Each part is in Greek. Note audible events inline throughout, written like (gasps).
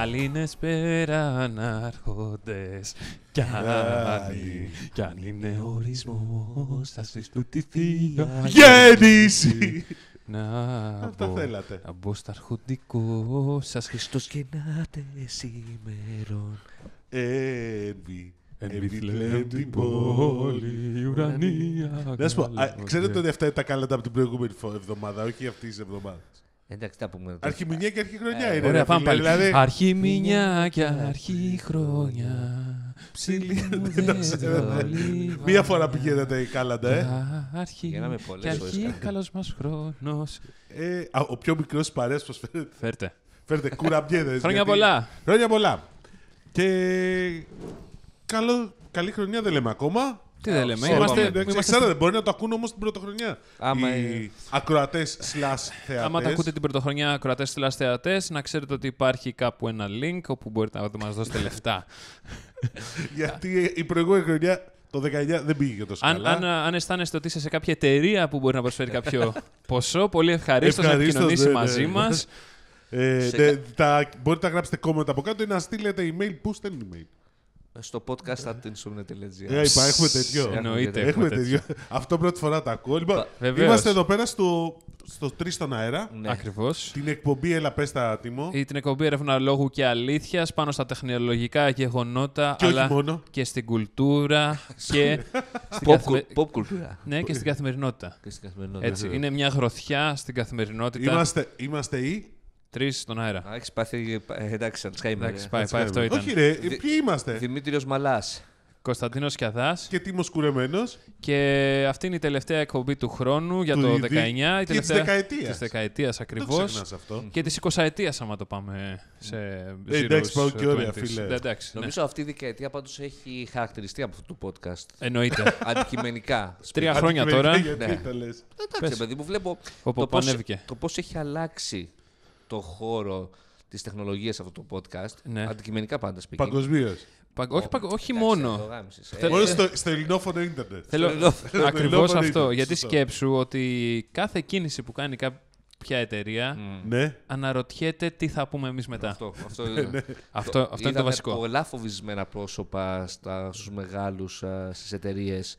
Γαλήνες περανάρχοντες κι άλλοι κι αν είναι ορισμός θα συστούτη θεία Γέννηση! να Αυτά μπω, θέλατε. να μπω στα αρχοντικό σας Χριστός γεννάτε σήμερον Ένβη. Επιθλέμ την πόλη, ουρανία Να σου πω, α, καλώδε. ξέρετε ότι αυτά είναι τα κάλαντα από την προηγούμενη φο- εβδομάδα, όχι αυτής της εβδομάδας. Εντάξει, τα πούμε. Αρχιμηνιά και αρχιχρονιά Ε, είναι. Ωραία, ρε πάμε φίλε, πάλι. Δηλαδή, Αρχή μηνιά και αρχή χρόνια. Ψήλοι μου Δεν τα δεν ξέρω. δολίβα. Μία φορά πηγαίνατε η κάλαντα, ε. Αρχή Γίναμε και πολλές φορές αρχή καλά. καλός μας χρόνος. ε α, ο πιο μικρός της παρέας πως φέρετε. Φέρτε. Φέρετε κουραμπιέδες. Χρόνια γιατί- πολλά. Χρόνια πολλά. Και καλό, καλή χρονιά δεν λέμε ακόμα. Τι δεν λέμε, Sorry, είμαστε, Εντάξει, είμαστε Ξέρετε, μπορεί να το ακούν όμως την πρωτοχρονιά. Άμα Οι είναι- ακροατές slash θεατές. Άμα τα ακούτε την πρωτοχρονιά ακροατές τη θεατές, να ξέρετε ότι υπάρχει κάπου ένα link όπου μπορείτε να μας δώσετε λεφτά. (laughs) Γιατί η προηγούμενη χρονιά, το 19, δεν πήγε τόσο αν, καλά. αν, αν αισθάνεστε ότι είστε σε κάποια εταιρεία που μπορεί να προσφέρει κάποιο (laughs) ποσό, πολύ ευχαρίστως να Ευχαρίστως, επικοινωνήσει ναι, ναι. μαζί μας. Ε, Σε ναι, κα- τα, μπορείτε να γράψετε comment από κάτω ή να στείλετε email. Πού στέλνει email; Στο podcast at insomnia.gr. Ε, είπα, έχουμε τέτοιο. Εννοείται. Έχουμε έχουμε τέτοιο. Αυτό πρώτη φορά τα ακούω. Λοιπόν, Βεβαίως. είμαστε εδώ πέρα στο, στο 3 στον αέρα. Ναι. Ακριβώς. Την εκπομπή Έλα πες τα Τίμω. Ή την εκπομπή έρευνα λόγου και αλήθειας πάνω στα τεχνολογικά γεγονότα, Και όχι αλλά μόνο. και στην κουλτούρα (laughs) και, στην Pop, καθημε- cul- pop κουλτούρα. ναι, και στην καθημερινότητα. Και στην καθημερινότητα. Έτσι, είναι μια γροθιά στην καθημερινότητα. Είμαστε, είμαστε οι. Τρεις στον αέρα. Α, έχεις πάθει. ε, Εντάξει, σαν Alzheimer. Εντάξει, ε. πάει, πάει, αυτό ήταν. Όχι, ρε, Δη- ποιοι είμαστε; Δημήτριος Μαλάς. Κωνσταντίνος Κιαδά. Και Τίμος Κουρεμένος. Και αυτή είναι η τελευταία εκπομπή του χρόνου για Του το δι- 19. Η και της τελευταία... δεκαετίας. Της δεκαετίας Δεν ακριβώς. ξεχνάς αυτό. Και της 20 ετίας άμα το πάμε σε Ε, εντάξει, zeros, πάω και ωραία, 20s. φίλε. Ναι, εντάξει, ναι. Νομίζω αυτή η δεκαετία πάντως έχει χαρακτηριστεί από αυτό το podcast. Εννοείται. (laughs) Αντικειμενικά. Τρία χρόνια τώρα. Γιατί Ναι. τα λες; Εντάξει, παιδί μου, βλέπω Όπου το πώς, ανέβηκε. το πώς έχει αλλάξει το χώρο της τεχνολογίας αυτό το podcast. Ναι. Αντικειμενικά πάντα speaking. Παγκοσμίως. Πα- όχι, πα- όχι Εντάξει, μόνο. το γάμισες. Ε, Θέλω- Μόνο στο, στο ελληνόφωνο ίντερνετ. Θέλω Θέλω- ακριβώς Θέλω αυτό. να Γιατί σωστό. σκέψου ότι κάθε κίνηση που κάνει κάποια εταιρεία μ, Ναι. αναρωτιέται τι θα πούμε εμείς μετά. Αυτό, αυτό, Αυτό, αυτό είναι το Είδαμε βασικό. πολλά φοβισμένα πρόσωπα στα, στους μεγάλους α, στις εταιρείες.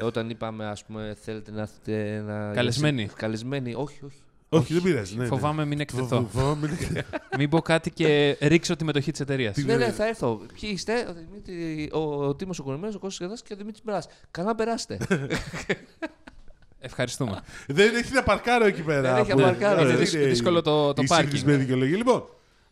όταν είπαμε, ας πούμε, θέλετε να έρθετε να... Καλεσμένοι. Καλεσμένοι, όχι, όχι. Όχι, δεν πειράζει. ναι, ναι. Φοβάμαι μην εκτεθώ. Φοβ- φοβάμαι μην- (laughs) μην πω κάτι και ρίξω τη μετοχή της εταιρείας. Τι- Ναι, Είναι- ναι, θα έρθω. Ποιοι είστε, ο, Δημήτρη, ο, ο Τίμος ο Κορυμένος, ο Κώστας Κεδάς και ο Δημήτρης Μπεράς. Καλά περάστε. (laughs) Ευχαριστούμε. Δεν έχει να παρκάρω εκεί πέρα. Δεν έχει που- να παρκάρω, αυτή είναι δύσκολο- δύσκολο το- το η πάρκινγκ. συγκρισμένη δικαιολογία. Λοιπόν,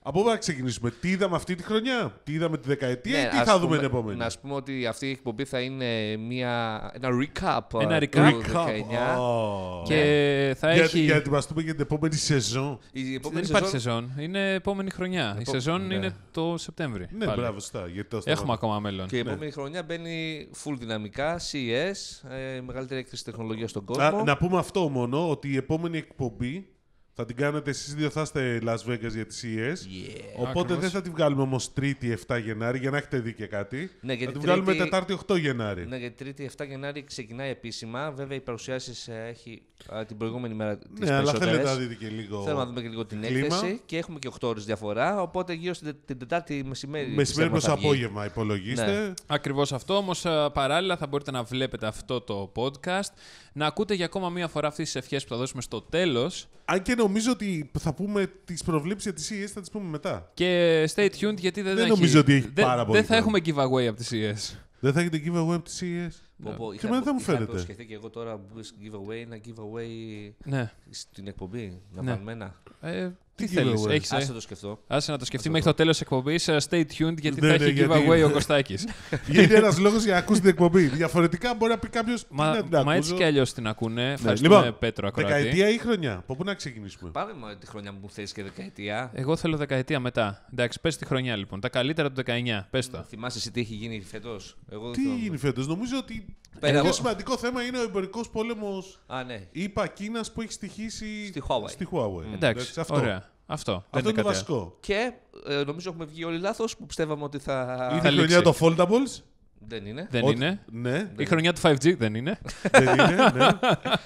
από πού να ξεκινήσουμε. Τι είδαμε αυτή τη χρονιά, τι είδαμε τη δεκαετία ή τι Ναι, ας θα δούμε πούμε- την επόμενη; Να σου πούμε ότι αυτή η εκπομπή θα είναι μια, ένα recap Ένα α, recap. του 19. Oh. Και θα Για, έχει. για να ετοιμαστούμε για την επόμενη σεζόν. Η Δεν επόμενη υπάρχει σεζόν σεζόν. Είναι επόμενη χρονιά. Η Επό- σεζόν ναι. είναι το Σεπτέμβρη. Ναι, πάλι. μπράβο, σωστά. Γιατί το Έχουμε σταματάμε. ακόμα μέλλον. και η Ναι. επόμενη χρονιά μπαίνει full δυναμικά, CES, ε, η μεγαλύτερη έκθεση τεχνολογίας στον κόσμο. Α, να πούμε αυτό μόνο, ότι η επόμενη εκπομπή θα την κάνετε εσείς δύο, θα είστε Las Vegas για τη CES. Yeah. Οπότε Ακριβώς. δεν θα τη βγάλουμε όμως Τρίτη 7 Γενάρη για να έχετε δει και κάτι. Ναι, θα γιατί τη βγάλουμε Τρίτη- Τετάρτη 8 Γενάρη. Ναι, γιατί Τρίτη 7 Γενάρη ξεκινάει επίσημα. Βέβαια, οι παρουσιάσεις έχει α, την προηγούμενη μέρα τις Ναι, αλλά θέλετε να δείτε και λίγο. Θέλουμε να δούμε και λίγο την κλίμα. έκθεση και έχουμε και 8 ώρες διαφορά. Οπότε γύρω στην την Τετάρτη μεσημέρι. Μεσημέρι πιστεύω προς θα βγει. απόγευμα υπολογίστε. Ναι. Ακριβώς αυτό, όμως α, παράλληλα θα μπορείτε να βλέπετε αυτό το podcast, να ακούτε για ακόμα μία φορά αυτές τις ευχές που θα δώσουμε στο τέλος Αν και νομίζω ότι θα πούμε τις προβλέψεις για τη CES θα τις πούμε μετά. και stay tuned γιατί δεν, Δεν έχει... νομίζω ότι έχει δεν, πάρα πολύ Δεν θα χρόνο. έχουμε giveaway από τις CES. Δεν θα έχετε giveaway από τη CES. Πω, πω, Και είχα- εμένα δεν μου είχα φαίνεται. υποσχεθεί και εγώ τώρα που πες giveaway, ένα giveaway Ναι. στην εκπομπή. Να Ναι. βάλουμε ένα. Ε, τι Τι θέλεις, giveaway? έχεις, Άσε ε; το σκεφτώ. Άσε να το σκεφτεί Ας μέχρι το το τέλος της εκπομπής. ε, Stay tuned γιατί Ναι, θα ναι, έχει γιατί- giveaway ο Κωστάκης. (laughs) Είναι ένας λόγος για να ακούσει την εκπομπή. Διαφορετικά μπορεί να πει κάποιος τι να μα, την μα ακούσω. έτσι κι αλλιώς την ακούνε. Ευχαριστούμε Λοιπόν, Πέτρο Ακροατή. Δεκαετία ή χρονιά; Από πού να ξεκινήσουμε; Πάμε με τη χρονιά που θες και δεκαετία. Εγώ θέλω δεκαετία μετά. Εντάξει, πες τη χρονιά λοιπόν. Τα καλύτερα του 19. Πες το. Θυμάσαι εσύ τι έχει γίνει φέτος; Εγώ δεν Τι θυμάμαι. γίνει φέτος; Νομίζω ότι Πέρα το πιο από- σημαντικό θέμα είναι ο εμπορικός πόλεμος Α, ναι. ΗΠΑ Κίνας που έχει στοιχήσει Στη Huawei. Στη Huawei. Εντάξει, αυτό. ωραία. Αυτό. Αυτό Δεν είναι το κάτι άλλο. βασικό. Και ε, νομίζω έχουμε βγει όλοι λάθος που πιστεύαμε ότι θα. Είναι Θα η χρονιά λήξει. των foldables. Δεν είναι. Δεν Ότι- είναι. Ναι, Η χρονιά του 5G δεν είναι. (laughs) δεν είναι. Ναι.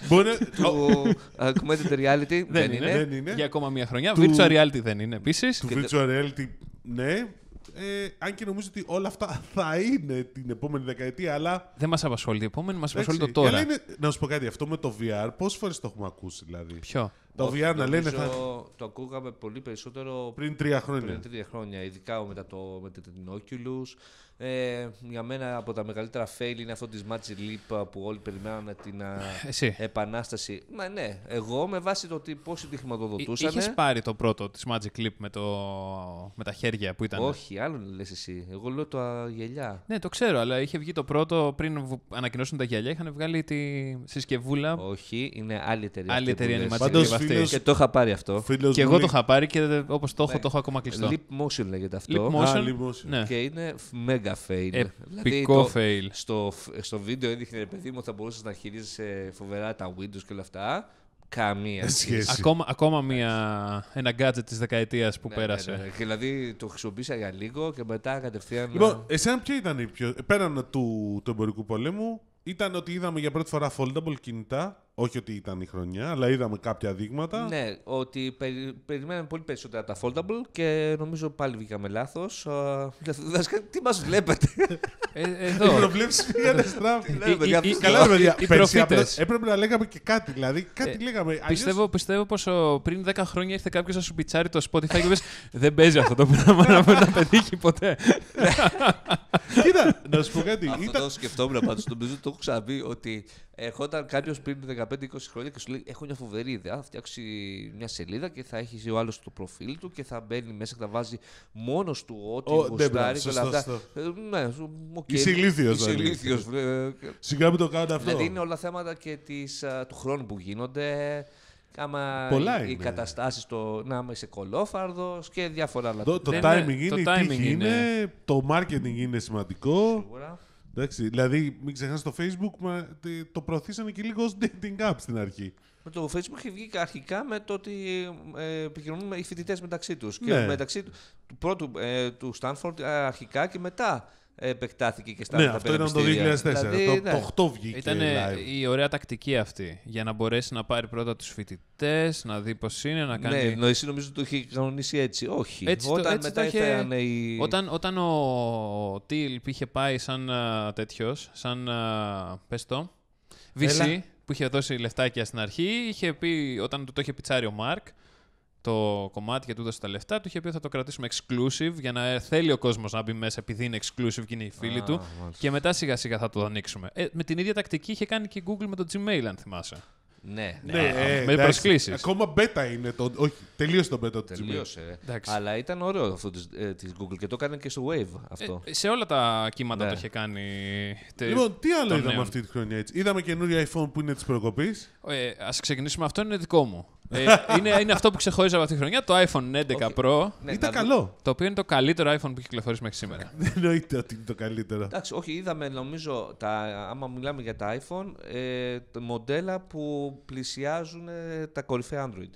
Μπορεί να- Του ε, augmented reality δεν είναι. είναι. Δεν είναι. Για ακόμα μία χρονιά. Του- Virtual reality δεν είναι επίσης. Του virtual reality Ναι, ε, αν και νομίζω ότι όλα αυτά θα είναι την επόμενη δεκαετία, αλλά. Δεν μας απασχολεί. Η επόμενη μας απασχολεί το εντάξει, τώρα. αλλά είναι- να σου πω κάτι, αυτό με το VR, πόσες φορές το έχουμε ακούσει δηλαδή; Ποιο; Το Όχι, VR να λένε νομίζω θα... Το ακούγαμε πολύ περισσότερο πριν τρία χρόνια. πριν τρία χρόνια, ειδικά μετά το, με την Oculus. Ε, για μένα από τα μεγαλύτερα fail είναι αυτό της Magic Leap που όλοι περιμένανε την α, Εσύ. επανάσταση. Μα ναι, εγώ με βάση το ότι πόσοι τη χρηματοδοτούσαν. Είχες πάρει το πρώτο της Magic Clip με, το... με τα χέρια που ήταν. Όχι, άλλο λες εσύ. Εγώ λέω τα γελιά. Ναι, το ξέρω, αλλά είχε βγει το πρώτο πριν βου- ανακοινώσουν τα γυαλιά. Είχαν βγάλει τη συσκευούλα. Όχι, είναι άλλη εταιρεία. Άλλη αυτή που εταιρεία είναι η λες. Magic Πάντως, Clip αυτή. φίλος- Και το είχα πάρει αυτό. Φίλος Και μου εγώ το λέει- είχα πάρει και όπως το έχω, Ναι. το έχω ακόμα κλειστό. Leap Motion λέγεται αυτό. Leap Α, Motion. Leap Motion. Ναι. Και είναι mega fail. Επικό το- fail. Στο, στο βίντεο έδειχνε ρε παιδί μου θα μπορούσες να χειρίζεσαι φοβερά τα Windows και όλα αυτά. Καμία Σχέση. Ακόμα, ακόμα μια, ένα gadget της δεκαετίας που Ναι, πέρασε. ναι, ναι. Και δηλαδή το χρησιμοποίησα για λίγο και μετά κατευθείαν. Λοιπόν, εσένα ποιο ήταν η πιο. Πέραν του, του εμπορικού πολέμου, ήταν ότι είδαμε για πρώτη φορά foldable κινητά. Όχι ότι ήταν η χρονιά, αλλά είδαμε κάποια δείγματα. Ναι, ότι περι, περιμέναμε πολύ περισσότερα τα foldable και νομίζω πάλι βγήκαμε λάθος. (laughs) τι μας βλέπετε; Ε, Οι εδώ. προβλέψεις πήγανε στραβά. Ναι, παιδιά, οι- οι- Καλά, ρε παιδιά. οι πέρσι προφήτες. απλά Έπρεπε να λέγαμε και κάτι. Δηλαδή, κάτι Ε, λέγαμε. Αλλιώς- Πιστεύω, πιστεύω πως ο, πριν 10 χρόνια ήρθε κάποιος να σου πιτσάρει το Spotify και πες δεν παίζει αυτό το πράγμα να μην να πετύχει ποτέ. (laughs) Κοίτα, να σου πω κάτι. Αυτό Ήταν... το σκεφτόμουν πάντως. Νομίζω ότι το έχω ξαναπεί ότι ερχόταν κάποιος πριν 15-20 χρόνια και σου λέει: Έχω μια φοβερή ιδέα. Θα φτιάξει μια σελίδα και θα έχεις ο άλλο το προφίλ του και θα μπαίνει μέσα και θα βάζει μόνος του ό,τι Ω, ναι, μπράβο, γουστάρει και όλα σωστό, αυτά. σωστό. Ε, Ναι, οκ. Είσαι ηλίθιος, Είσαι δηλαδή. ηλίθιος, βρε. Σιγά μην το κάνω αυτό. Δηλαδή είναι όλα θέματα και της, α, του χρόνου που γίνονται. Άμα Πολλά οι, οι είναι. καταστάσεις, το να είσαι κολόφαρδος και διάφορα άλλα. Το, το Δεν timing είναι- είναι, το η timing τύχη είναι. είναι, το marketing είναι σημαντικό. Σίγουρα. Εντάξει, δηλαδή, μην ξεχνάς το Facebook, μα, τε- το προωθήσανε και λίγο ως dating app στην αρχή. Με το Facebook είχε βγει αρχικά με το ότι ε, επικοινωνούν οι φοιτητές μεταξύ τους. Και Ναι. μεταξύ του, του πρώτου ε, του Στάνφορντ αρχικά και μετά ε, επεκτάθηκε και στα ναι, τα αυτό ήταν το 2004. πανεπιστήμια. Δηλαδή, το, ναι. το 8 βγήκε Ήταν live. η ωραία τακτική αυτή. Για να μπορέσει να πάρει πρώτα τους φοιτητές, να δει πώς είναι, να κάνει... Ναι, ενώ εσύ νομίζω ότι το είχε κανονίσει έτσι. Όχι. Έτσι το- Όταν έτσι μετά το είχε- ήρθαν οι. Όταν, όταν ο Τιλ είχε πάει σαν τέτοιος, σαν α, πες το, VC, Έλα. που είχε δώσει λεφτάκια στην αρχή, είχε πει, όταν του το είχε πιτσάρει ο Μάρκ, το κομμάτι και του έδωσε τα λεφτά, του είχε πει θα το κρατήσουμε exclusive για να ε, θέλει ο κόσμος να μπει μέσα επειδή είναι exclusive και είναι οι φίλοι Α, του. μάλιστα. Και μετά σιγά σιγά θα το ανοίξουμε. Ε, με την ίδια τακτική είχε κάνει και η Google με το Gmail, αν θυμάσαι. Ναι, Ναι, Ναι, ε, με εντάξει, προσκλήσεις. Ακόμα beta είναι το. Όχι, τελείωσε το beta του Gmail. Τελείωσε. Εντάξει. Αλλά ήταν ωραίο αυτό της, ε, της Google και το έκανε και στο Wave αυτό. Ε, σε όλα τα κύματα Ναι. το είχε κάνει. τε- Λοιπόν, τι άλλο των είδαμε νέων. αυτή τη χρονιά έτσι; Είδαμε καινούριο iPhone που είναι της προκοπής. Ε, ας ξεκινήσουμε. Αυτό είναι δικό μου. Ε, είναι, είναι αυτό που ξεχώριζε από αυτή τη χρονιά. Το iPhone 11 Όχι. Pro. Ναι, Ήταν να δω- καλό. Το οποίο είναι το καλύτερο iPhone που έχει κυκλοφορήσει μέχρι σήμερα. Δεν (laughs) εννοείται ότι είναι το καλύτερο. Εντάξει, όχι, είδαμε νομίζω, τα, άμα μιλάμε για τα iPhone, ε, τα μοντέλα που πλησιάζουν ε, τα κορυφαία Android.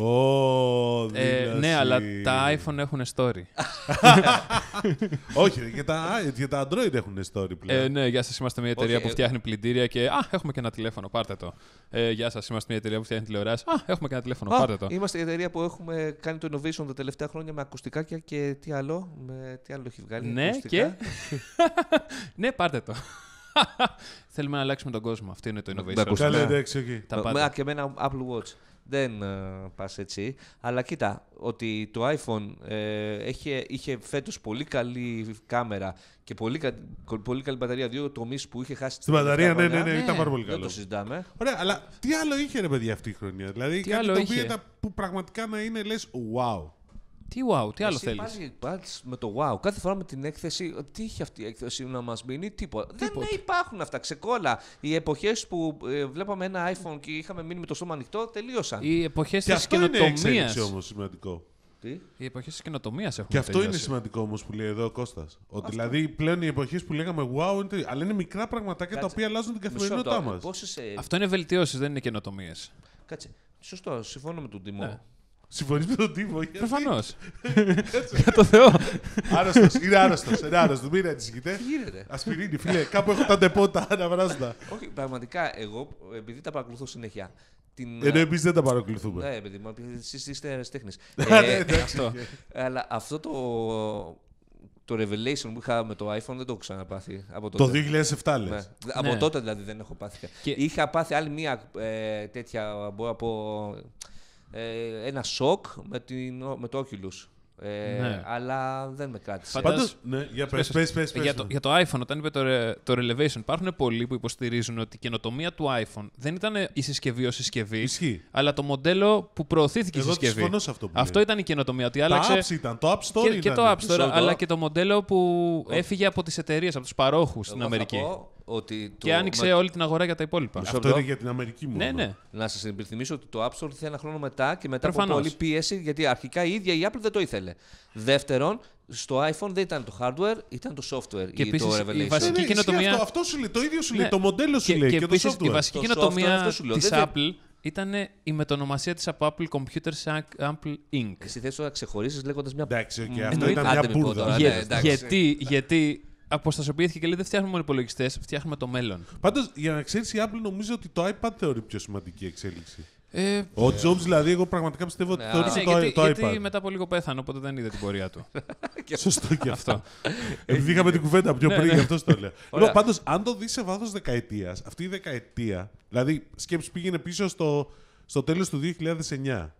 Ω, Ε, δήλωση. ναι, αλλά τα iPhone έχουν story. (laughs) Όχι, ρε, και τα, και τα Android έχουν story πλέον. ε, ναι, γεια σας. Είμαστε μια εταιρεία Όχι, που ε- φτιάχνει πλυντήρια και. Α, έχουμε και ένα τηλέφωνο, πάρτε το. Ε, γεια σας. Είμαστε μια εταιρεία που φτιάχνει τηλεοράσεις. Α, έχουμε και ένα τηλέφωνο, Α, πάρτε το. Είμαστε η εταιρεία που έχουμε κάνει το innovation τα τελευταία χρόνια με ακουστικάκια και τι άλλο, με, τι άλλο έχει βγάλει. Ναι, ακουστικά. (laughs) ναι, πάρτε το. (laughs) Θέλουμε να αλλάξουμε τον κόσμο. Αυτό είναι το Με innovation. ακουστικά. Καλά, εντάξει, οκ. Τα Με- πάντα. με- και με ένα Apple Watch. Δεν ε, πας έτσι. Αλλά κοίτα, ότι το iPhone ε, έχει, είχε φέτος πολύ καλή κάμερα και πολύ, κα- πολύ καλή μπαταρία, δύο τομείς που είχε χάσει Στην τα μπαταρία, ναι, τελευταία ναι, ναι, χρόνια. ήταν πάρα πολύ Δεν καλό. το συζητάμε. Ωραία, αλλά τι άλλο είχε ρε παιδιά αυτή η χρονιά; Δηλαδή Τι κάτι άλλο το οποίο είχε; ήταν που πραγματικά να είναι λες wow. Τι wow, τι άλλο Εσύ θέλεις; πάλι- πάλι με το wow. Κάθε φορά με την έκθεση, τι είχε αυτή η έκθεση να μας μείνει, τίποτα. Δεν ναι, υπάρχουν αυτά. Ξεκόλα. Οι εποχές που ε, βλέπαμε ένα iPhone και είχαμε μείνει με το στόμα ανοιχτό, τελείωσαν. Οι εποχές Και της αυτό είναι καινοτομίας. εξέλιξη όμως σημαντικό. Τι; Οι εποχές της καινοτομίας έχουν Και αυτό είναι τελειώσει. σημαντικό όμως που λέει εδώ ο Κώστας. Ότι δηλαδή πλέον οι εποχές που λέγαμε wow, είναι τελείω. αλλά είναι μικρά πραγματάκια τα Κάτσε. οποία αλλάζουν την Μισό καθημερινότητά λεπτό. μας. Πόσες, ε, Αυτό είναι βελτιώσει, δεν είναι καινοτομίες. Κάτσε. Σωστό, συμφωνώ με τον Τιμό. Ναι. Συμφωνείς με τον τύπο. γιατί- Προφανώς. Για το Θεό. Άρρωστος, είναι άρρωστος. Είναι άρρωστος. Μην ανησυχείτε. Τι γίνεται; Ασπιρίνη, φίλε. Κάπου έχω τα ντεπότα (laughs) αναβράζοντα. Όχι, πραγματικά εγώ, επειδή τα παρακολουθώ συνέχεια, την. Ενώ εμείς δεν τα παρακολουθούμε. Ναι, παιδί μου, εσείς είστε αεραστέχνης. (laughs) Ναι, ε, εντάξει. Αυτό. αλλά αυτό το, το revelation που είχα με το iPhone δεν το έχω ξαναπάθει από Το τότε. 2007 λες. Ναι. Από Ναι. τότε δηλαδή δεν έχω πάθει. Και- Είχα πάθει άλλη μία ε, τέτοια, μπορώ να πω, ε, ένα σοκ με, την, με το Oculus. Ε, Ναι. Αλλά δεν με κράτησε. Φαντάζομαι- Πάντως, ναι, για πες, πες, πες, πες. για, το, για το iPhone, όταν είπε το, re- το Relevation, υπάρχουν πολλοί που υποστηρίζουν ότι η καινοτομία του iPhone δεν ήταν η συσκευή ως συσκευή, Ισχύει. αλλά το μοντέλο που προωθήθηκε η Εγώ συσκευή. συμφωνώ σε αυτό που Αυτό λέει. ήταν η καινοτομία. Ότι Τα άλλαξε. apps ήταν, το App Store και, ήταν. και το App Store, Μισό αλλά το- και το μοντέλο που έφυγε από τις εταιρείες, από τους παρόχους στην Εγώ θα Αμερική. πω ότι το, Και άνοιξε με- όλη την αγορά για τα υπόλοιπα. Μισό Αυτό λεπτό. είναι για την Αμερική μόνο. Ναι, ναι. Να σας υπενθυμίσω ότι το App Store ήρθε ένα χρόνο μετά και μετά Προφανώς. από πολλή πίεση, γιατί αρχικά η ίδια η Apple δεν το ήθελε. Δεύτερον, στο iPhone δεν ήταν το hardware, ήταν το software Και ή το επίσης η Revelation. Ναι, βασική ναι, ισχύει καινοτομία- Αυτό, αυτό σου λέει, το ίδιο σου λέει, Ναι. το μοντέλο σου Και, λέει και, και, επίσης το η software. βασική Το software, καινοτομία αυτό σου λέω, της δεν- δεν- Apple ήταν η μετονομασία της από Apple Computer σε- Apple Inc. Εσύ θες τώρα να ξεχωρίσεις λέγοντας μια. Εντάξει, οκ, Μ, αυτό εννοείται. ήταν Άντε μια μην πω μπουρδα. τώρα, Για- ναι, εντάξει. γιατί, γιατί αποστασιοποιήθηκε και λέει δεν φτιάχνουμε μόνο υπολογιστές, φτιάχνουμε το μέλλον. Πάντως, για να ξέρεις, η Apple νομίζω ότι το iPad θεωρεί πιο σημαντική εξέλιξη. Ε, Ο Jobs, δηλαδή, εγώ πραγματικά πιστεύω ότι Ναι, θεώρησε ναι, το, γιατί, το γιατί iPad. μετά από λίγο πέθανε, οπότε δεν είδε την πορεία του. (laughs) Σωστό και αυτό. Αυτό. Επειδή είχαμε την κουβέντα πιο Ναι, πριν, ναι. γι' αυτό το λέω. (laughs) Ωραία. Λοιπόν, πάντως, αν το δεις σε βάθος δεκαετίας, αυτή η δεκαετία, δηλαδή σκέψη πήγαινε πίσω στο, στο τέλος του 2009.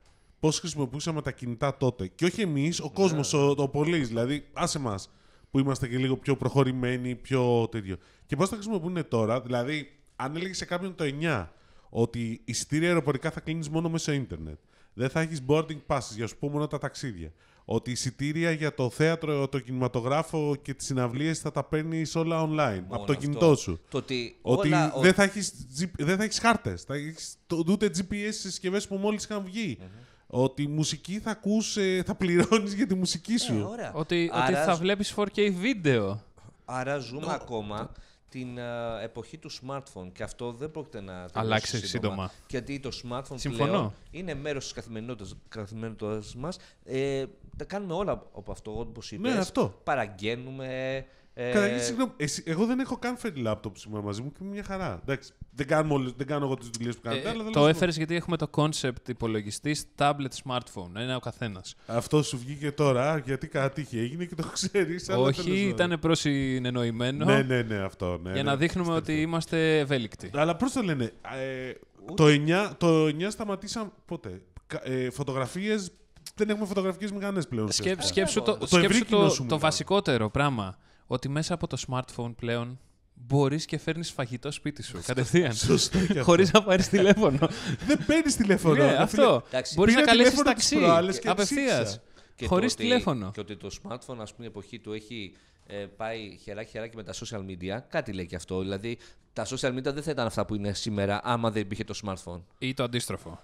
Πώς χρησιμοποιούσαμε τα κινητά τότε. Και όχι εμείς, ο κόσμος, ο, ο πολίτη. Δηλαδή, άσε μας που είμαστε και λίγο πιο προχωρημένοι, πιο τέτοιο. Και πώς τα χρησιμοποιούν τώρα, δηλαδή, αν έλεγες σε κάποιον το 9 ότι εισιτήρια αεροπορικά θα κλείνεις μόνο μέσω ίντερνετ. Δεν θα έχεις boarding passes για να σου πω μόνο τα ταξίδια. Ότι εισιτήρια για το θέατρο, το κινηματογράφο και τις συναυλίες θα τα παίρνεις όλα online από το αυτό. κινητό σου. Το ότι, Ότι όλα, ο- δεν θα έχεις δεν θα έχεις χάρτες, θα έχεις το, ούτε GPS στις συσκευές που μόλις είχαν βγει. Ότι μουσική θα ακούς, ε, θα πληρώνεις για τη μουσική σου. Ε, ωραία. ότι, ότι Άρα θα ζ- βλέπεις 4K βίντεο. Άρα ζούμε ακόμα την ε, εποχή του smartphone και αυτό δεν πρόκειται να τελειώσει Αλλάξει σύντομα. Γιατί το smartphone Συμφωνώ. πλέον είναι μέρος της καθημερινότητας, καθημερινότητας μας. Ε, τα κάνουμε όλα από αυτό, όπως είπες. Ναι, αυτό. Παραγγέλνουμε. Ε, Καταρχήν, συγγνώμη, εσύ- εγώ δεν έχω καν φέρει λάπτοπ σήμερα μαζί μου και είναι μια χαρά. Εντάξει, δεν, κάνουμε όλες- δεν κάνω εγώ τις δουλειές που κάνετε, Ε, αλλά θέλω το να σου έφερε γιατί έχουμε το concept υπολογιστή, tablet, smartphone. Ένα ο καθένας. πω. Αυτό σου βγήκε τώρα, α, γιατί κάτι τύχη έγινε και το ξέρεις. αλλά τέλος Όχι, πάντων. ήταν προσυνεννοημένο. Ναι, ναι, ναι, αυτό. Ναι, για ναι, να δείχνουμε πιστεύω. ότι είμαστε ευέλικτοι. Αλλά πώς το λένε. Ε, το 9, το 9 σταματήσαμε. Πότε. Ε, Φωτογραφίες. Δεν έχουμε φωτογραφικέ μηχανές πλέον. Σκέψ, ουσιαστικά. σκέψου το, Το σκέψου ευρύ κοινό το, σου το μιλάω. βασικότερο πράγμα. Ότι μέσα από το smartphone πλέον μπορείς και φέρνεις φαγητό σπίτι σου. Κατευθείαν. (laughs) Σωστό και αυτό. Χωρίς να πάρεις τηλέφωνο. (laughs) Δεν παίρνεις τηλέφωνο. ναι, ρε αυτό. Εντάξει, Μπορείς να πήρα καλέσεις τηλέφωνο τις ταξί. προάλλες και Απευθείας. ψήφισα. και το Χωρίς ότι- τηλέφωνο. Και ότι το smartphone, ας πούμε, η εποχή του έχει ε, πάει χεράκι-χεράκι με τα social media. Κάτι λέει και αυτό. Δηλαδή, τα social media δεν θα ήταν αυτά που είναι σήμερα άμα δεν υπήρχε το smartphone. Ή το αντίστροφο.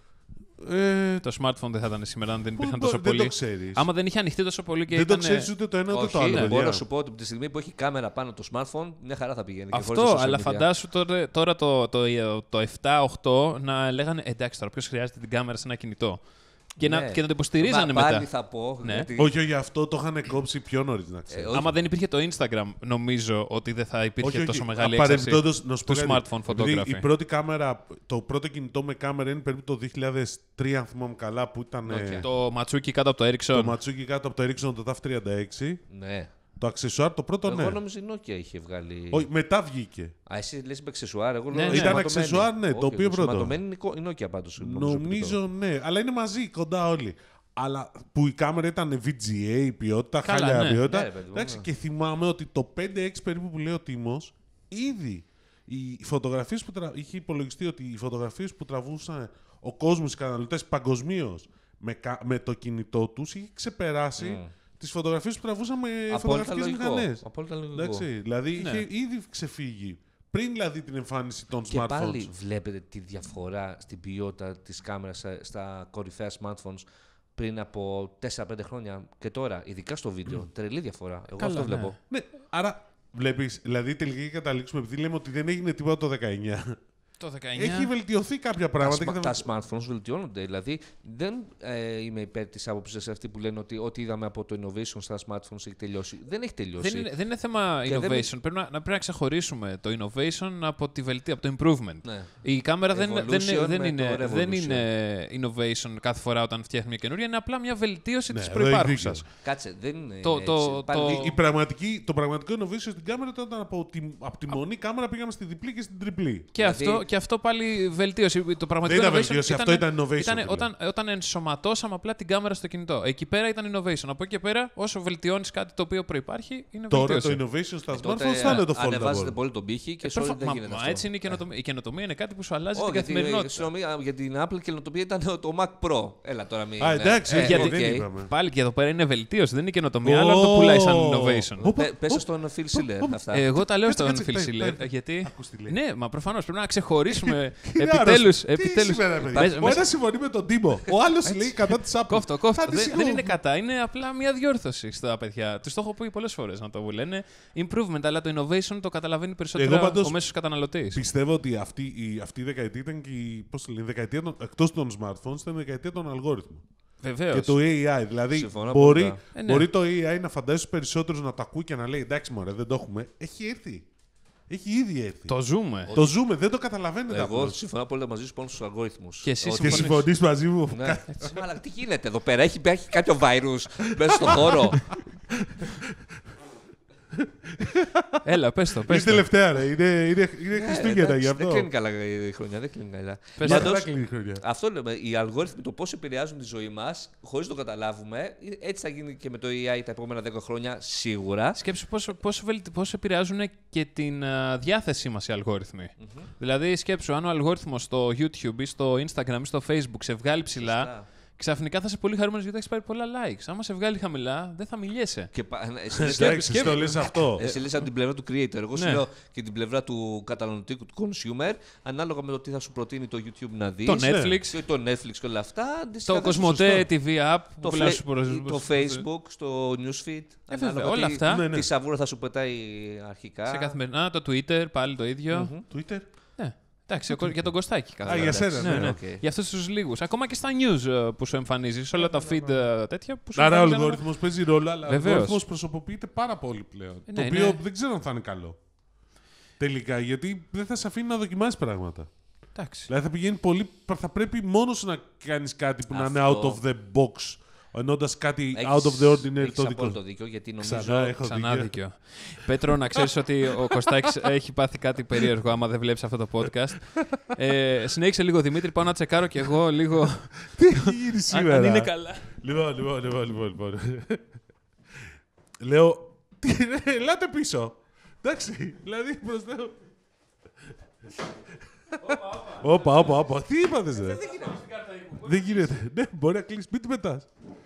Ε, Το smartphone δεν θα ήταν σήμερα αν δεν υπήρχαν Μπο- τόσο δεν το πολύ. ξέρεις. Άμα δεν είχε ανοιχτεί τόσο πολύ και δεν το ήταν. ξέρεις ούτε το ένα ούτε Όχι, το άλλο. ναι, παιδιά. μπορώ να σου πω ότι από τη στιγμή που έχει κάμερα πάνω το smartphone, μια χαρά θα πηγαίνει. και χωρίς Αυτό, τα social αλλά media. φαντάσου τώρα, τώρα το, το, το 7-8 να λέγανε εντάξει τώρα ποιος χρειάζεται την κάμερα σε ένα κινητό. Και, να, Ναι. και να το υποστηρίζανε Μα μετά. Πάλι θα πω. Ναι. γιατί- Όχι, όχι, αυτό το είχαν κόψει πιο νωρίς να ξέρεις. Ε, όχι. Άμα δεν υπήρχε το Instagram, νομίζω ότι δεν θα υπήρχε όχι, όχι. τόσο μεγάλη έξαρση Παρεμπιπτόντως, να σου πω του κάτι. smartphone Επειδή photography. Η πρώτη κάμερα, το πρώτο κινητό με κάμερα είναι περίπου το 2003, αν θυμάμαι καλά, που ήταν ε, Nokia. Το ματσούκι κάτω από το το Ericsson. ματσούκι κάτω από το Ericsson το TAF 36. Ναι. Το αξεσουάρ το πρώτο, Εγώ ναι. νόμιζα η Nokia είχε βγάλει. Όχι, μετά βγήκε. Α, εσύ λες με αξεσουάρ, εγώ Ναι, λέω ναι. Ήταν σωματωμένη. αξεσουάρ, ναι, το Όχι, οποίο πρώτο. Σωματωμένη είναι η κο- η Nokia πάντως. Νομίζω ναι, αλλά είναι μαζί κοντά όλοι. Αλλά που η κάμερα ήταν VGA, ποιότητα, Καλά, χάλια ναι. ποιότητα. Ναι, ρε παιδί μου, Εντάξει, ναι. και θυμάμαι ότι το 5X περίπου που λέει ο Τίμος, ήδη οι φωτογραφίες που τρα... είχε υπολογιστεί ότι οι φωτογραφίες που τραβούσαν ο κόσμος, οι καταναλωτές παγκοσμίως με, κα- με το κινητό τους είχε ξεπεράσει Mm. Τις φωτογραφίες που τραβούσαν με Απόλυτα φωτογραφικές λογικό. μηχανές. Απόλυτα λογικό. Εντάξει, δηλαδή Ναι. είχε ήδη ξεφύγει. Πριν δηλαδή την εμφάνιση των Και smartphones. πάλι βλέπετε τη διαφορά στην ποιότητα της κάμερας στα- στα κορυφαία smartphones πριν από 4-5 χρόνια και τώρα, ειδικά στο βίντεο. Τρελή διαφορά. Εγώ Καλά, αυτό ναι. βλέπω. Ναι, άρα βλέπεις, δηλαδή τελικά καταλήξουμε, επειδή λέμε ότι δεν έγινε τίποτα το 19. Το 19. Έχει βελτιωθεί κάποια πράγματα. τα, και σμα- θα- τα smartphones βελτιώνονται. Δηλαδή, δεν ε, είμαι υπέρ της άποψης αυτή που λένε ότι ό,τι είδαμε από το innovation στα smartphones έχει τελειώσει. Δεν έχει τελειώσει. Δεν είναι, δεν είναι θέμα Και innovation. δεν- Πρέπει, να, να, πρέπει να ξεχωρίσουμε το innovation από, τη βελτί, από το improvement. Ναι. Η κάμερα δεν, είναι- δεν, είναι- Evolution δεν, με είναι, το δεν revolution. είναι innovation κάθε φορά όταν φτιάχνει μια καινούρια, είναι απλά μια βελτίωση Ναι, της εδώ έχει προϋπάρχουσας. δίκιο. Κάτσε, δεν είναι. Το- έτσι. το- Πάλι το- δεν- Η πραγματική, το πραγματικό innovation στην κάμερα ήταν όταν από τη, από τη μονή κάμερα πήγαμε στη διπλή και στην τριπλή. Και, Δηλαδή- αυτό, και αυτό πάλι βελτίωση. Το πραγματικό Δεν ήταν innovation βελτίωση, αυτό ήταν innovation, Ήταν φίλε. όταν, όταν ενσωματώσαμε απλά την κάμερα στο κινητό. Εκεί πέρα ήταν innovation. Από εκεί και πέρα, όσο βελτιώνεις κάτι το οποίο προπάρχει, είναι Τώρα βελτίωση. το innovation στα τότε smartphones θα είναι το Ανεβάζετε foldable. πολύ τον πύχη και Ε, σε όλη προφα- δεν μα, γίνεται μα αυτό. έτσι είναι η καινοτομία. Η καινοτομία είναι κάτι που σου αλλάζει Όχι, την γιατί, καθημερινότητα. συγγνώμη, α, για την Apple καινοτομία ήταν το Mac Pro. Έλα τώρα μην. Α, εντάξει, ε, όχι, οκ. δεν είπαμε. Πάλι και εδώ πέρα είναι βελτίωση, δεν είναι καινοτομία, αλλά το πουλάει σαν innovation. Ω, Πε- Πέσε ω, στον Phil Schiller αυτά. Ε, εγώ τα λέω Κάτσε, στον κάτσε, Phil τα- Schiller, τα- γιατί. Ακούς τι λέει. Ναι, μα προφανώς πρέπει να ξεχωρίσουμε (laughs) Είναι επιτέλους. άρρωστο; Τι επιτέλους, σήμερα, παιδιά. μέσα- Ο ένας συμφωνεί με τον Τίμο. Ο άλλος λέει κατά της Apple. Κόφτο, κόφτο. Άντε, Δεν, συγγνώμη. δεν είναι κατά, είναι απλά μια διόρθωση στα παιδιά. Τους το έχω πει πολλές φορές να το λένε. Improvement, αλλά το innovation το καταλαβαίνει περισσότερο Εγώ πάντως ο μέσος καταναλωτής. Πιστεύω ότι αυτή η, αυτή η δεκαετία ήταν και η, πώς το λένε, η δεκαετία των, εκτός των smartphones ήταν η δεκαετία των αλγόριθμων. Βεβαίως. Και το AI. Δηλαδή Συμφωνώ μπορεί, απόλυτα. Ε, ναι. μπορεί το AI να φαντάζει περισσότερου να το ακούει και να λέει εντάξει μωρέ δεν το έχουμε. Έχει έρθει. Έχει ήδη έρθει. Το ζούμε. Το ζούμε, δεν το καταλαβαίνετε Εγώ απλώς. συμφωνώ πολύ μαζί σου πάνω στους αλγόριθμους. Και εσύ Και συμφωνείς. συμφωνείς μαζί μου. Ναι. Αλλά τι γίνεται εδώ πέρα, έχει, έχει κάποιο virus (laughs) μέσα στο χώρο. Έλα, πες το. Είναι Πες το. τελευταία, ρε. Είναι, είναι, είναι Χριστούγεννα Ε, γι' εντάξει, αυτό. Δεν κλείνει καλά η χρονιά, δεν κλείνει καλά. Πες Μια το. Πάντως, χαρά κλείνει η χρονιά. Αυτό λέμε. Οι αλγόριθμοι το πώς επηρεάζουν τη ζωή μας, χωρίς το καταλάβουμε, έτσι θα γίνει και με το AI τα επόμενα 10 χρόνια σίγουρα. Σκέψου πόσο, πόσο, βελτι- πόσο επηρεάζουν και την α, διάθεσή μας οι αλγόριθμοι. Δηλαδή, σκέψου, αν ο αλγόριθμος στο YouTube ή στο Instagram ή στο Facebook σε βγάλει ψηλά, Σωστά. Ξαφνικά θα είσαι πολύ χαρούμενος γιατί έχεις πάρει πολλά likes. Άμα σε βγάλει χαμηλά, δεν θα μιλιέσαι. Και πα- ναι, εσύ λες- Εντάξει, σκέψου. το λες αυτό. Εσύ λες από την πλευρά του creator. Εγώ σου Ναι. λέω και την πλευρά του καταναλωτή, του consumer, ανάλογα με το τι θα σου προτείνει το YouTube να δεις. Το Netflix, Και το Netflix και όλα αυτά. αντίστοιχα το θα σου- Cosmote TV app, το, που πουλάει φλε- στους προ- το προς- Facebook, στο newsfeed. Ε, βέβαια, ανάλογα όλα τι- αυτά. Ναι, ναι. Τι σαβούρα θα σου πετάει αρχικά. Σε καθημερινά, το Twitter, πάλι το ίδιο. Twitter; Ναι. Εντάξει, ο- για τον Κωστάκη. Α, για σένα, Ναι, ναι. ναι. οκ. Για αυτούς τους λίγους. Ακόμα και στα news ε, που σου εμφανίζεις, σε όλα τα feed ε, τέτοια που σου Άρα ο εμφανίζεις ένα- αλγόριθμος παίζει ρόλο, αλλά ο Βεβαίως. αλγόριθμος προσωποποιείται πάρα πολύ πλέον. Ε, το ναι, οποίο ναι. δεν ξέρω αν θα είναι καλό. Τελικά, γιατί δεν θα σε αφήνει να δοκιμάσεις πράγματα. Εντάξει. Δηλαδή θα πηγαίνει πολύ. Θα πρέπει μόνος σου να κάνεις κάτι που να είναι out Αυτό. of the box. Ενώντα κάτι Έχεις- out of the ordinary έχεις το δικό απόλυτο σου. δίκιο, γιατί νομίζω Ξανά έχω Ξανά δίκιο. δίκιο. Πέτρο, να ξέρεις ότι ο Κωστάκης (laughs) έχει πάθει κάτι περίεργο άμα δεν βλέπεις αυτό το podcast. Ε, συνέχισε λίγο Δημήτρη, πάω να τσεκάρω κι εγώ λίγο. (laughs) Τι έχει γίνει αν, σήμερα; αν είναι καλά. Λοιπόν, λοιπόν, λοιπόν, λοιπόν. λοιπόν. Λέω. Τι, ρε, (laughs) ελάτε πίσω. Εντάξει, δηλαδή προσθέτω. Όπα, όπα, όπα. Τι είπατε, ρε; Δεν γίνεται. Ναι, μπορεί να κλείσει. Μην τη πετάς. Πατ-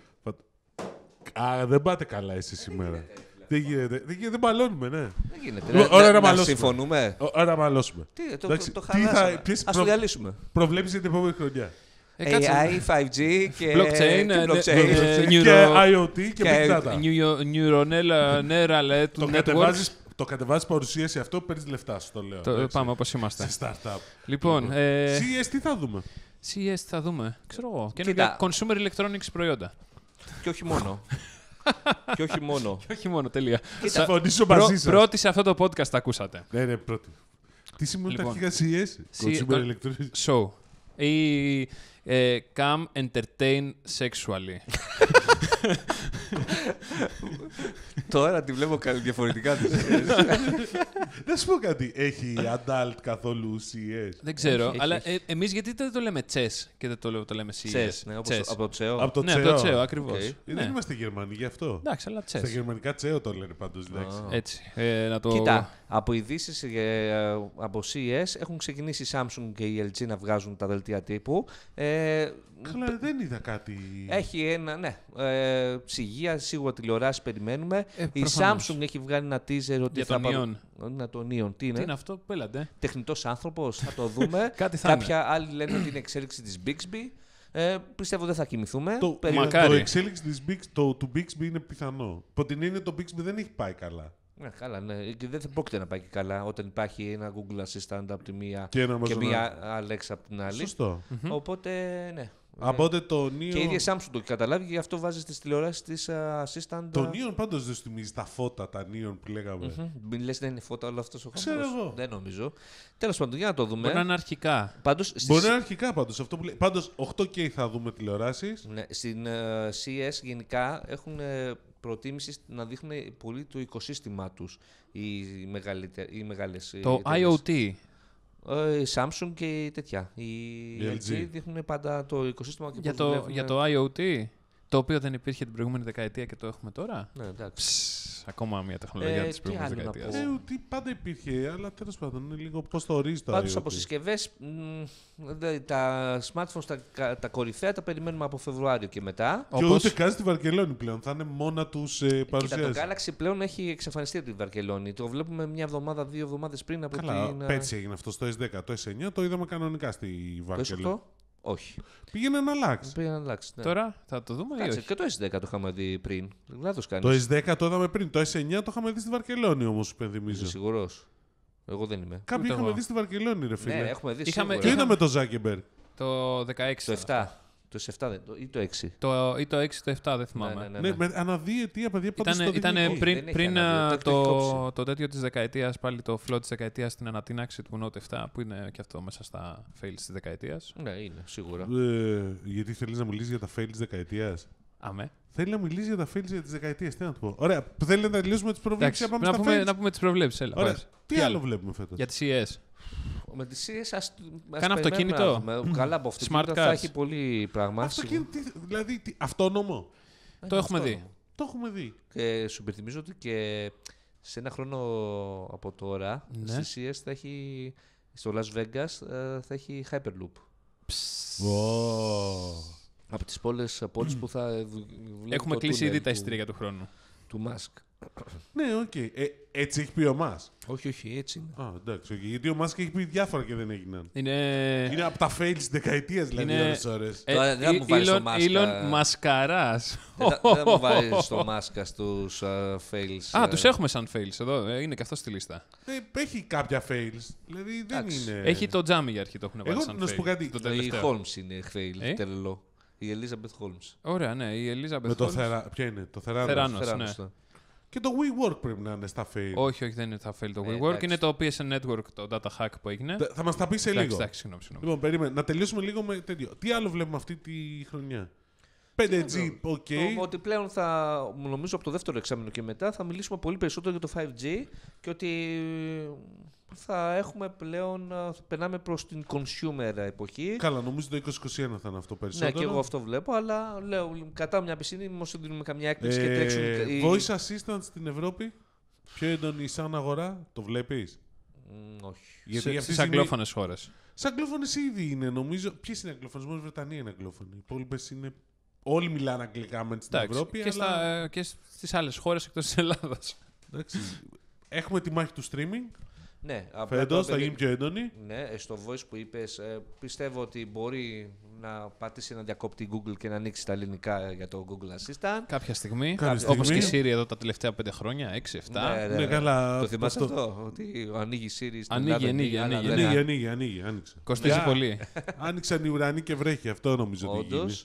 Α, δεν πάτε καλά εσείς σήμερα. Δεν γίνεται; Δεν γίνεται, δεν μπαλώνουμε, ναι. δεν γίνεται. Λοιπόν, Να- ωραία, να, να να μαλώσουμε. συμφωνούμε. Ω, Άρα μαλώσουμε. Τι, το, Εντάξει, το, το τι θα- χαλάσαμε. ποιες Ας προ- το διαλύσουμε. Προβλέψεις για την επόμενη χρονιά; Ε, κάτσε. AI, 5G και Blockchain, και ε, blockchain. ε, Και neuro- IoT και και Big Data. Neuro- Neuronal Neural Το Networks. κατεβάζεις, το κατεβάζεις παρουσίαση αυτό, παίρνεις λεφτά σου, το λέω. Το, εντάξει. πάμε όπως είμαστε. Σε startup. λοιπόν, ε, CES τι θα δούμε; CES θα δούμε. Ξέρω εγώ. Και Κοίτα. consumer electronics προϊόντα. Και όχι μόνο. (laughs) και όχι μόνο. Και όχι μόνο, τελεία. Θα συμφωνήσω Προ- μαζί σας. Πρώτη σε αυτό το podcast τα ακούσατε. Ναι, ναι, πρώτη. Τι σημαίνει τα Λοιπόν. αρχικά CES. C- Consumer con- Electronics. Show. Ή ε, come entertain sexually. Τώρα τη βλέπω καλή διαφορετικά. της. Να σου πω κάτι. Έχει adult καθόλου CES. δεν ξέρω. Έχει, έχει, αλλά έχει. ε, εμείς γιατί δεν το λέμε τσες και δεν το, λέ- το λέμε CES. Τσες, ναι, όπως τσες. από το τσέο. Από το ναι, τσέο. από το τσέο, ακριβώς. Οκ. Ε, Ναι. Δεν είμαστε Γερμανοί γι' αυτό. Εντάξει, αλλά Στα τσες. γερμανικά τσέο το λένε πάντως. εντάξει. Έτσι. Ε, να το... Κοίτα, από ειδήσεις ε, από CES έχουν ξεκινήσει η Samsung και η LG να βγάζουν τα δελτία τύπου. Ε, Καλά, δεν είδα κάτι. έχει ένα, ναι, ε, ψυγεία, σίγουρα τηλεοράσει περιμένουμε. Ε, η προφανώς. Samsung έχει βγάλει ένα teaser ότι Για θα τον πάρουν- Neon. Να το Neon, τι είναι; Τι είναι αυτό, πέλατε; Τεχνητός άνθρωπος, θα το δούμε. (laughs) Κάτι θα Κάποια άλλοι λένε ότι είναι εξέλιξη της Bixby. Ε, πιστεύω δεν θα κοιμηθούμε. Το, Περι- Μακάρι. το εξέλιξη της Bix, το, του Bixby είναι πιθανό. Από την έννοια το Bixby δεν έχει πάει καλά. Ναι, καλά, ναι. Και δεν θα πρόκειται να πάει και καλά όταν υπάρχει ένα Google Assistant από τη μία Και ένα και Amazon μία Alexa από την άλλη. Σωστό. Οπότε, ναι. Από τότε το Neon... Και η ίδια Samsung το έχει καταλάβει και γι' αυτό βάζει στις τηλεοράσεις της uh, Assistant. Το Neon πάντως δεν σου θυμίζει τα φώτα, τα Neon που λέγαμε. Μμμ. Μην λες δεν είναι φώτα όλο αυτός ο Ξέρω χαμός. εγώ. Δεν νομίζω. Τέλος πάντων, για να το Μπορεί δούμε. να είναι αρχικά. Πάντως, στις- Μπορεί να είναι αρχικά πάντως. Αυτό που λέει. Πάντως 8K θα δούμε τηλεοράσεις. Ναι, στην ε, CES γενικά έχουν ε, προτίμησης να δείχνουν πολύ το οικοσύστημά τους οι, μεγαλυτε- οι μεγάλες ε, Το εταιρείες. IoT. Ε, η Samsung και η τέτοια. Η, Η LG. LG. δείχνουν πάντα το οικοσύστημα και Για πώς το, δουλεύουν. για το IoT. Το οποίο δεν υπήρχε την προηγούμενη δεκαετία και το έχουμε τώρα. Ναι, εντάξει. Ψ, ακόμα μια τεχνολογία Ε, της τι προηγούμενης άλλο να δεκαετίας. πω. Ε, ότι πάντα υπήρχε, αλλά τέλο πάντων είναι λίγο πώ το ορίζει το Πάντως IoT. από συσκευέ, τα smartphones τα, κα- τα κορυφαία τα περιμένουμε από Φεβρουάριο και μετά. Και Όπως- ούτε καν στη Βαρκελόνη πλέον. Θα είναι μόνα του ε, Κοίτα, το παρουσιάσει. Galaxy πλέον έχει εξαφανιστεί από τη Βαρκελόνη. Το βλέπουμε μια εβδομάδα, δύο εβδομάδε πριν από Καλά, την. ε, πέρσι έγινε αυτό στο S10. Το S9 το είδαμε κανονικά στη Το Βαρκελόνη. S8, όχι. Πήγαινε να αλλάξεις. Πρέπει να αλλάξεις. Ναι. Τώρα θα το δούμε ή Κάτσε, όχι; και το S10 το είχαμε δει πριν. Λάθος κάνεις. Το S10 το είδαμε πριν. Το S9 το είχαμε δει στη Βαρκελόνη όμως, υπενθυμίζω. Σίγουρος; Εγώ δεν είμαι. Κάποιοι Ούτε είχαμε εγώ. δει στη Βαρκελόνη, ρε φίλε. Ναι, έχουμε δει Είχαμε- σίγουρα. Και είδαμε το Ζάκεμπερ. Το 16. Το 7. Το 7 δεν, το, ή το 6. Το, ή το 6 το 7, δεν θυμάμαι. Ναι, ναι, ναι, Ναι, ναι. με αναδύετία, παιδιά, πάντως Ήταν, το ήτανε δείχνει. Όχι, πριν, δεν έχει πριν αναδύο, ε, το έχεις το, κόψει. το τέτοιο της δεκαετίας, πάλι το flow της δεκαετίας στην ανατείναξη του Note 7, που είναι και αυτό μέσα στα fails της δεκαετίας. Ναι, είναι σίγουρα. Ε, γιατί θέλεις να μιλήσεις για τα fail της δεκαετίας; Αμέ. Θέλει να μιλήσεις για τα fails της δεκαετίας. Τι να του πω. Ωραία, θέλει να τελειώσουμε τις προβλέψεις Εντάξει, να πάμε να στα πούμε, fails. να πούμε τις προβλέψεις, έλα. Ωραία. πες. Τι, άλλο βλέπουμε φέτος; Για τις CES. Με τη CS ας, ας Κάνε περιμένουμε αυτοκίνητο. να δούμε. Καλά από αυτοκίνητο Smart θα cars. έχει πολύ πράγμα. Αυτοκίνητο, τι- δηλαδή τι, αυτόνομο. Ε, Το έχουμε αυτό. δει. Το έχουμε δει. Και σου υπενθυμίζω ότι και σε ένα χρόνο από τώρα Ναι. στη CS θα έχει στο Las Vegas ε, θα έχει Hyperloop. Από τις πόλεις, πόλεις που θα δου- δουλεύει Έχουμε το κλείσει τούνελ ήδη τα του- εισιτήρια του χρόνου. Του Musk. Ναι, οκ. Ε, έτσι έχει πει ο Μάς. Όχι, όχι, έτσι είναι. Α, εντάξει. οκ. Γιατί ο Μάσκ έχει πει διάφορα και δεν έγιναν. Είναι... Είναι από τα fails της δεκαετίας, δηλαδή, Είναι- ώρες ώρες. Ε, Τώρα δεν θα μου βάλεις το Elon- Musk, Elon α. Μασκαράς. δεν, θα- δεν θα μου βάλεις στο Musk στους uh, fails. Α, ε, τους έχουμε σαν fails εδώ. ε, Είναι και αυτό στη λίστα. Ε, έχει κάποια fails. Δηλαδή δεν Εντάξει. είναι. Έχει το Jammy για αρχή, το έχουν βάλει Εγώ σαν να σου πω fail. κάτι. Το Η τελευταίο. Holmes είναι fail, Ε; τρελό. Η Elizabeth Holmes. Ωραία, ναι. Η Elizabeth Με το Holmes. θερα... Ποια είναι, το Theranos. Theranos. Theranos, ναι. Ναι. Και το WeWork πρέπει να είναι στα fail. Όχι, όχι, δεν είναι τα fail το Ε, WeWork. εντάξει. είναι το PSN Network, το data hack που έγινε. Τε- Θα μας τα πεις σε Εντάξει, λίγο. εντάξει, συγγνώμη, συγγνώμη. Λοιπόν, περίμενε. Να τελειώσουμε λίγο με τέτοιο. Τι άλλο βλέπουμε αυτή τη χρονιά; 5G, οκ. Το, ότι πλέον θα, νομίζω από το δεύτερο εξάμηνο και μετά, θα μιλήσουμε πολύ περισσότερο για το 5G και ότι θα έχουμε πλέον, α, θα περνάμε προς την consumer εποχή. Καλά, νομίζω το 2021 θα είναι αυτό Ναι, περισσότερο. και εγώ αυτό βλέπω, αλλά λέω, κατά μια Πισίνη, μήπως δεν δίνουμε καμιά έκπληξη και Ε, τρέξουν... οι- Voice assistant στην Ευρώπη. Πιο έντονη σαν αγορά, το βλέπεις; Μ, όχι. Γιατί Σε- αυτή Στις τη στιγμή- αγγλόφωνες χώρες. Σαν αγγλόφωνες ήδη είναι, νομίζω. Ποιες είναι αγγλόφωνες, μόνο η Βρετανία είναι αγγλόφωνη. Οι υπόλοιπες είναι. Όλοι μιλάνε αγγλικά μεν στην Εντάξει, Ευρώπη, και, αλλά. στα, ε, και στις άλλες χώρες εκτός της Ελλάδας. Εντάξει. Έχουμε τη μάχη του streaming. Ναι, απλά Φέτος το θα παιδί- γίνει πιο έντονη. Ναι, ε, στο voice που είπες, ε, πιστεύω ότι μπορεί να πατήσει ένα διακόπτη η Google και να ανοίξει τα ελληνικά για το Google Assistant. Κάποια στιγμή. Κάποια Όπως και η στιγμή. Siri εδώ τα τελευταία πέντε χρόνια, 6-7. Ναι, καλά, Το θυμάσαι αυτό- αυτό, ότι ανοίγει η Siri στην Ανοίγει, Ελλάδα, ανοίγει, αλλά ανοίγει, δεν Ανοίγει, α- ανοίγει, ανοίγει, άνοιξε. Κοστίζει Για- πολύ. (laughs) Άνοιξαν οι ουρανοί και βρέχει, αυτό νομίζω ότι γίνει.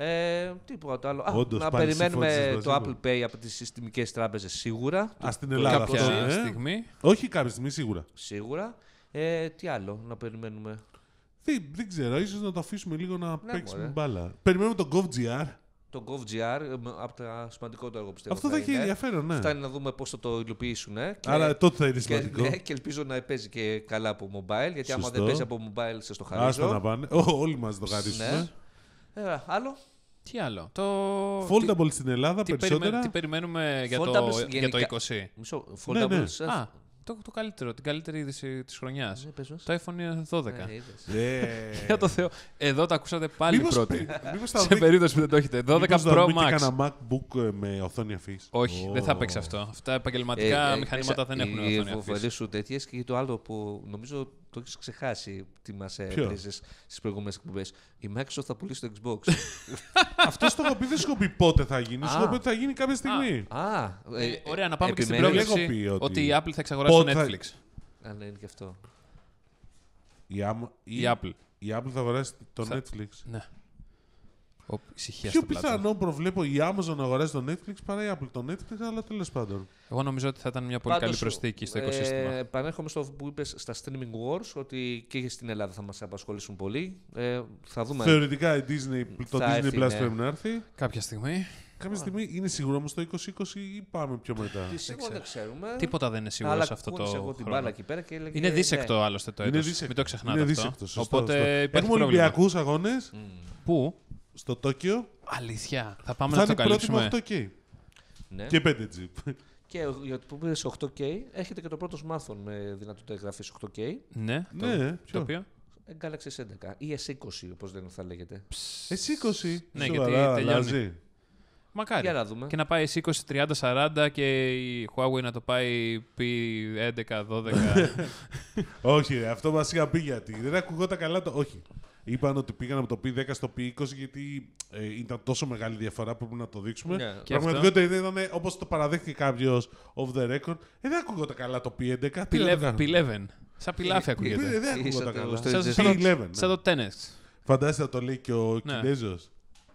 Όντως. Ε, τίποτα άλλο. Α, Όντως, να πάλι περιμένουμε συμφώνησες το μαζί Apple Pay από τις συστημικές τράπεζες σίγουρα. Α, στην Το Ελλάδα Κάποια αυτό. Κάποια ε. στιγμή. Όχι κάποια στιγμή, σίγουρα. Σίγουρα. Ε, τι άλλο να περιμένουμε. Δεν, δεν ξέρω, ίσως να το αφήσουμε λίγο να Ναι, παίξει μωρέ. μπάλα. Περιμένουμε το GovGR. Το GovGR, ε, από τα σημαντικότερα εγώ πιστεύω. Αυτό θα έχει είναι. ενδιαφέρον, ναι. Φτάνει να δούμε πώς θα το υλοποιήσουν. Ε, και- Άρα τότε θα είναι και, σημαντικό. ναι, και ελπίζω να παίζει και καλά από mobile, γιατί άμα Σωστό. δεν παίζει από mobile σε το Άστα χαρίζω. να πάνε. Ω, όλοι μα το χαρίσουμε. Ναι. Ε, άλλο. Τι άλλο. Το... Foldable στην Ελλάδα τι, τι, περισσότερα; περιμένουμε, τι περιμένουμε για το, Foldables για το γενικά. 20. Μισό. Ναι, ναι. Foldables. ε, Α, το, το καλύτερο, την καλύτερη είδηση της χρονιάς. ναι, πες μας. Το iPhone είναι 12. Ε, είδες. Ε. Για το Θεό. Εδώ τα ακούσατε πάλι Μήπως- πρώτοι. μήπως θα Σε δει- περίπτωση που δεν το έχετε. 12 μήπως θα Pro δούμε και Max. κανένα MacBook ε, με οθόνη αφής; Όχι, Ω. δεν θα παίξει αυτό. Αυτά επαγγελματικά Ε, ε, μηχανήματα δεν έχουν οι οθόνη φοβερές αφής. σου τέτοιες και το άλλο που νομίζω το έχεις ξεχάσει τι μας Ποιο; έπαιζε στις προηγούμενες εκπομπές. Η Microsoft θα πουλήσει το Xbox. (laughs) Αυτό το έχω πει, δεν σου έχω πει πότε θα γίνει. Σου Α. έχω πει ότι θα γίνει κάποια στιγμή. Α, ε, Ε, ωραία, να πάμε και στην επιμένεις; πρόβλεψη Έχω πει ότι- ότι... η Apple θα εξαγοράσει το Πότε θα- Netflix. Α, ναι, είναι και αυτό. Η, Am- Η Apple. η Apple θα αγοράσει το Θα- Netflix. Ναι. Ο, ησυχία Πιο στο πλάτο. πιθανό προβλέπω η Amazon να αγοράσει το Netflix παρά η Apple το Netflix, αλλά τέλος πάντων. Εγώ νομίζω ότι θα ήταν μια πολύ καλή Πάντως, προσθήκη στο ε, οικοσύστημα. επανέρχομαι στο που είπες στα streaming wars, ότι και στην Ελλάδα θα μας απασχολήσουν πολύ. Ε, θα δούμε. Θεωρητικά η Disney, το Θα Disney έρθει, Plus ναι. πρέπει να έρθει. Κάποια στιγμή. Κάποια στιγμή είναι σίγουρο όμως το 2020 ή πάμε πιο μετά. Τι σίγουρα δεν ξέρουμε. Τίποτα δεν είναι σίγουρο Αλλά σε αυτό το κούνησε εγώ την χρόνο. μπάλα εκεί πέρα και έλεγε. Είναι ναι. δίσεκτο άλλωστε το Είναι έτος. δίσεκτο. Μην το ξεχνάτε Είναι αυτό. δίσεκτο, σωστό, Οπότε σωστό. υπάρχει Έχουμε πρόβλημα. Ολυμπιακούς αγώνες Πού; Στο Τόκιο. Αλήθεια. Θα πάμε Θα να είναι το πρώτη με καλύψουμε. 8K Ναι. και 5G. Και για το που πήρες 8K, έχετε και το πρώτος smartphone με δυνατότητα εγγραφής 8K. Ναι. Ναι, Το ποιο; οποίο; ε, Galaxy S11 ή S20, όπως δεν θα λέγεται. Εσύ 20. Ναι, Σοβαρά, γιατί τελειώνει. αλλάζει. Μακάρι. Για να δούμε. Και να πάει σε 20, 30, 40 και η Huawei να το πάει πει 11, 12. Όχι, ρε, αυτό μα είχα πει γιατί. Δεν ακουγόταν καλά το. Όχι. Είπαν ότι πήγαν από το P10 στο P20 γιατί ε, ήταν τόσο μεγάλη διαφορά που πρέπει να το δείξουμε. Ναι. Και Πραγματικότητα ήταν όπως το παραδέχτηκε κάποιος off the record. Ε, δεν ακούγόταν καλά το P11. Τι να το κάνω. P11. Σαν πιλάφι Ε, ακούγεται. Δεν Είσαι ακούγόταν το- καλά. στο Σαν- Σαν- σαν το- P11. Σαν ναι. το tennis. Φαντάζεσαι να το λέει και ο Ναι. Κινέζος.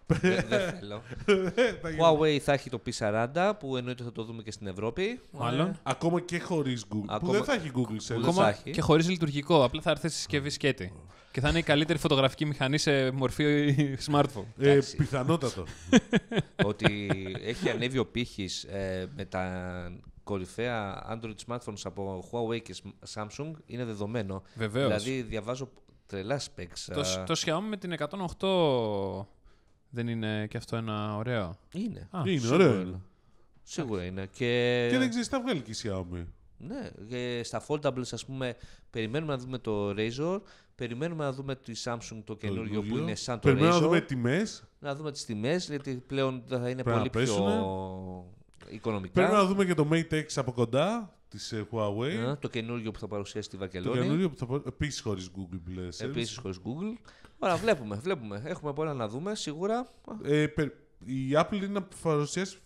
Δεν δεν θέλω. (laughs) Huawei θα έχει το P40 που εννοείται θα το δούμε και στην Ευρώπη. Μάλλον. Ε, Ακόμα και χωρίς Google. Που Ακόμα- δεν θα έχει Google σε δεν Ακόμα θα έχει. και χωρίς λειτουργικό. Απλά θα έρθει στη συσκευή σκέτη. Και θα είναι η καλύτερη φωτογραφική μηχανή σε μορφή smartphone. ε, Εντάξει. πιθανότατο. (laughs) ότι έχει ανέβει ο πύχης ε, με τα κορυφαία Android smartphones από Huawei και Samsung είναι δεδομένο. Βεβαίως. Δηλαδή διαβάζω τρελά specs. Το, α, το Xiaomi με την 108 δεν είναι και αυτό ένα ωραίο; Είναι. Α, είναι Σίγουρα ωραίο. είναι. Σίγουρα είναι. Και, Και δεν ξέρεις τι θα βγάλει και η Xiaomi. Ναι, και στα foldables ας πούμε περιμένουμε να δούμε το Razor, περιμένουμε να δούμε τη Samsung το καινούριο που είναι σαν το Περιμένουμε Razor. να δούμε τιμές. Να δούμε τις τιμές, γιατί πλέον θα είναι Πρέπει πολύ να πέσουνε. πιο οικονομικά. Πρέπει να δούμε και το Mate X από κοντά της Huawei. Ε, το καινούριο που θα παρουσιάσει στη Το Βαρκελόνη. καινούριο που θα πω. Επίσης χωρίς Google που λες. Επίσης χωρίς Google. Ωραία, βλέπουμε, βλέπουμε. Έχουμε πολλά να δούμε σίγουρα. Ε, πε- η Apple είναι να παρουσιάσει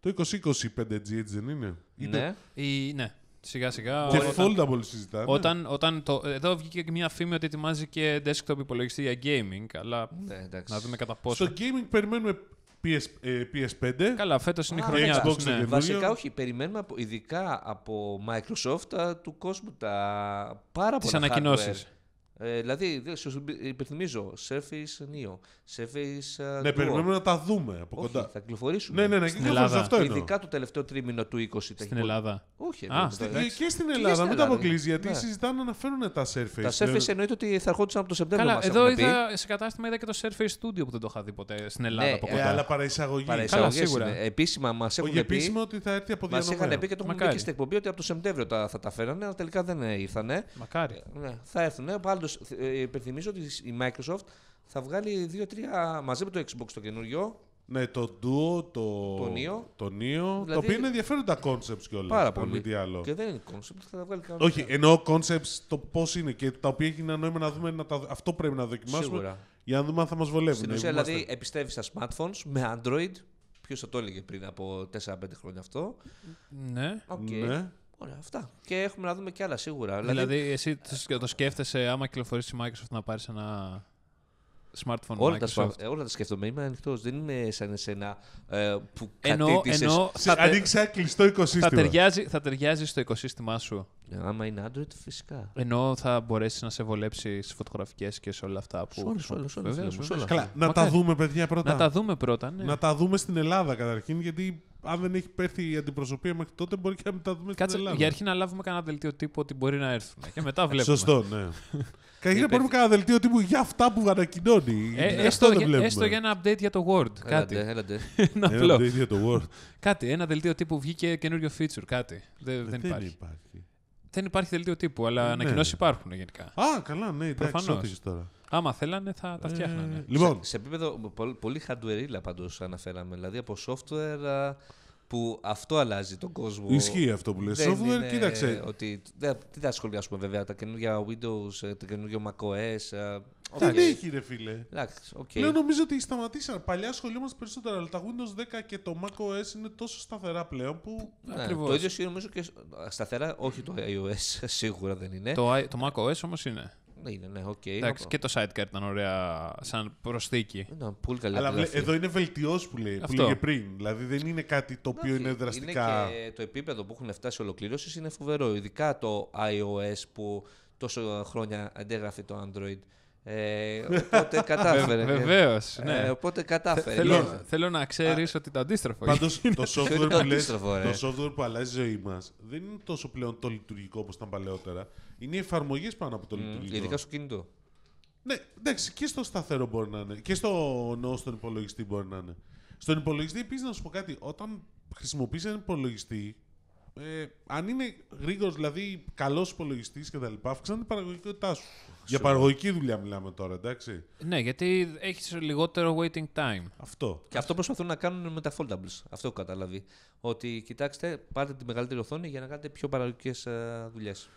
το 2020 5G, έτσι δεν είναι; Είτε- Ναι. Ή, ναι, σιγά σιγά. Και όταν, foldable συζητάνε. όταν, όταν το, εδώ βγήκε και μια φήμη ότι ετοιμάζει και desktop υπολογιστή για gaming, αλλά ναι εντάξει. να δούμε κατά πόσο. Στο gaming περιμένουμε PS, ε, PS5. Καλά, φέτος είναι η Α, χρονιά Xbox τους, το ναι. καινούριο. Βασικά όχι, περιμένουμε από, ειδικά από Microsoft α, του κόσμου τα πάρα Τις πολλά ανακοινώσεις. hardware. Ε, δηλαδή, δε- σου υπενθυμίζω, Surface Neo, Surface α, Ναι, Duo. περιμένουμε να τα δούμε από Όχι, κοντά. θα κυκλοφορήσουν. Ναι, ναι, ναι, Στην κυκλοφορείς, Ελλάδα. αυτό εννοώ. Ειδικά το τελευταίο τρίμηνο του 20. τα έχει Στην πολύ- Ελλάδα. Όχι, Α, εννοείται, στην- Ε, εντάξει. Και στην Και Ελλάδα, στην μην τα Ελλάδα, αποκλείσεις, γιατί ναι. συζητάνε να φέρουν τα Surface. Τα Surface εννοείται ότι θα ερχόντουσαν από το Σεπτέμβριο. Καλά, μας εδώ έχουν πει. είδα, σε κατάστημα είδα και το Surface Studio που δεν το είχα δει ποτέ στην Ελλάδα Ναι, από ε, κοντά. Ε, αλλά παραεισαγωγή. Παραεισαγωγές σίγουρα. είναι. Επίσημα μας Όχι, έχουν πει. επίσημα ότι θα έρθει από Μας διανομέα. είχαν πει και το έχουν πει Μακάρι. και στην εκπομπή ότι από το Σεπτέμβριο τα, θα τα φέρανε, αλλά τελικά δεν ε, ήρθανε. Μακάρι. Ναι, θα έρθουν. Πάντω, ε, υπενθυμίζω ότι η Microsoft θα βγάλει 2-3 μαζί με το Xbox το καινούριο. Ναι, το Duo, το, Το Neo. το Neo, Δηλαδή- το οποίο είναι ενδιαφέροντα concepts κιόλας. Πάρα αν πολύ. μη τι άλλο. Και δεν είναι concept, θα τα βγάλει κανονικά. Όχι, εννοώ concepts το πώς είναι και τα οποία έχει ένα νόημα να δούμε. Να τα... Αυτό πρέπει να δοκιμάσουμε Σίγουρα. για να δούμε αν θα μας βολεύουν. Στην να ουσία, είμαστε- δηλαδή, επιστρέφει στα smartphones με Android. Ποιος θα το έλεγε πριν από 4-5 χρόνια αυτό. Ναι. Οκ. Ναι. Ωραία, αυτά. Και έχουμε να δούμε και άλλα σίγουρα. Δηλαδή, εσύ το- το σκέφτεσαι άμα κυκλοφορήσει η Microsoft να πάρεις ένα smartphone όλα, τα, Microsoft; σπα- ε, όλα τα σκέφτομαι. Είμαι ανοιχτός. Δεν είμαι σαν εσένα ε, που Εννοώ, κατήντησες. εννοώ Σε- θα, τε- Ανοίξει ένα κλειστό θα, οικοσύστημα. ταιριάζει, θα ταιριάζει στο οικοσύστημά σου. Ε, Άμα είναι Android, φυσικά. Ενώ θα μπορέσεις να σε βολέψει στις φωτογραφικές και σε όλα αυτά που. Σε όλους, χρησιμοποιείς. όλους, όλους, Βεβαίως, όλους, βεβαίως. όλους. Καλά, να Μακάρι. τα δούμε, παιδιά, πρώτα. Να τα δούμε πρώτα. Ναι. Να τα δούμε στην Ελλάδα καταρχήν, γιατί αν δεν έχει πέρθει η αντιπροσωπεία μέχρι τότε, μπορεί και να μην τα δούμε Κάτσε στην Ελλάδα. για αρχή να λάβουμε κανένα δελτίο τύπου ότι μπορεί να έρθουν. Και μετά (laughs) βλέπουμε. Σωστό, ναι. Καταρχήν να πάρουμε κανένα δελτίο τύπου για αυτά που ανακοινώνει. Ε, Αυτό έστω, δεν για, βλέπουμε. έστω για ένα update για το Word. Κάτι. Έλατε, έλατε. (laughs) ένα Ένα απλό. update για το Word. Κάτι. Ένα δελτίο τύπου βγήκε καινούριο feature. Κάτι. Δεν, δεν υπάρχει. υπάρχει. Δεν υπάρχει δελτίο τύπου, αλλά Ναι. ανακοινώσεις υπάρχουν γενικά. Α, καλά, ναι, εντάξει, Προφανώς. ό,τι έχεις τώρα. Άμα θέλανε θα τα φτιάχνανε. Ε, λοιπόν, Σε, σε επίπεδο πολύ, πολύ hardware πάντως αναφέραμε. Δηλαδή από software α, που αυτό αλλάζει τον κόσμο. Ισχύει αυτό που λες. Δεν Software, είναι κοίταξε. Ότι, δεν- τι θα σχολιάσουμε βέβαια, τα καινούργια Windows, ε, το καινούργιο macOS. ε, οκ. Δεν έχει, ρε φίλε. Εντάξει, οκ. Λέω νομίζω ότι σταματήσαν. Παλιά ασχολιόμαστε περισσότερο, αλλά τα Windows 10 και το macOS είναι τόσο σταθερά πλέον που. Ναι, Ακριβώς. Το ίδιο ισχύει νομίζω και σταθερά, όχι το iOS, (laughs) σίγουρα δεν είναι. Το, i- το macOS όμως είναι. Ναι, είναι, ναι, οκ. Εντάξει, και το sidecar ήταν ωραία σαν προσθήκη. Είναι πολύ καλή Αλλά βλέ- αντιγραφή. εδώ είναι βελτιώσει που, λέει, που Αυτό. λέγε πριν. Δηλαδή δεν είναι κάτι το οποίο Όχι, είναι δραστικά. Είναι και το επίπεδο που έχουν φτάσει ολοκλήρωση είναι φοβερό. Ειδικά το iOS που τόσο χρόνια αντέγραφε το Android. Ε, οπότε κατάφερε. Βεβαίως. Ε, Ναι. οπότε κατάφερε. Θέλω, Και- θέλω να ξέρεις ότι το αντίστροφο Πάντως το, (laughs) το software που λες, αντίστροφο, ρε. το software που αλλάζει η ζωή μας δεν είναι τόσο πλέον το λειτουργικό όπως ήταν παλαιότερα. Είναι οι εφαρμογές πάνω από το Μμ, λειτουργικό. Ειδικά στο κινητό. Ναι, εντάξει, και στο σταθερό μπορεί να είναι. Και στο νόο στον υπολογιστή μπορεί να είναι. Στον υπολογιστή, επίσης, να σου πω κάτι. Όταν χρησιμοποιείς έναν υπολογιστή, ε, αν είναι γρήγορος, δηλαδή καλός υπολογιστής κτλ., αυξάνεται η παραγωγικότητά σου. Για παραγωγική δουλειά μιλάμε τώρα, εντάξει. Ναι, γιατί έχεις λιγότερο waiting time. Αυτό. Και αυτό προσπαθούν να κάνουν με τα foldables. Αυτό έχω καταλάβει. Ότι κοιτάξτε, πάρτε τη μεγαλύτερη οθόνη για να κάνετε πιο παραγωγικές δουλειές.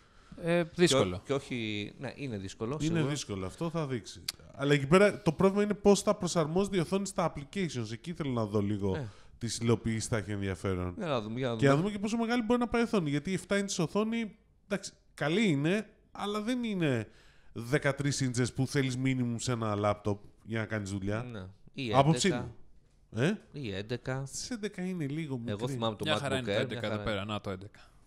Ε, δύσκολο. Και, όχι. Ναι, είναι δύσκολο. Είναι σίγουρα. δύσκολο, αυτό θα δείξει. Αλλά εκεί πέρα το πρόβλημα είναι πώς θα προσαρμόζεται η οθόνη στα applications. Εκεί θέλω να δω λίγο Ε. τις υλοποιήσεις θα έχει ενδιαφέρον. Για να δούμε. Για να Και να δούμε. δούμε και πόσο μεγάλη μπορεί να πάει η οθόνη. Γιατί η 7 inches οθόνη, εντάξει, καλή είναι, αλλά δεν είναι 13 inches που θέλεις minimum σε ένα λάπτοπ για να κάνεις δουλειά. Ναι. Ή Άποψή 11, μου. Ε; Ή 11. Στι 11 είναι λίγο μικρή. Εγώ θυμάμαι το Μια MacBook χαρά είναι Air. το 11 μια εδώ χαρά πέρα. Να το 11.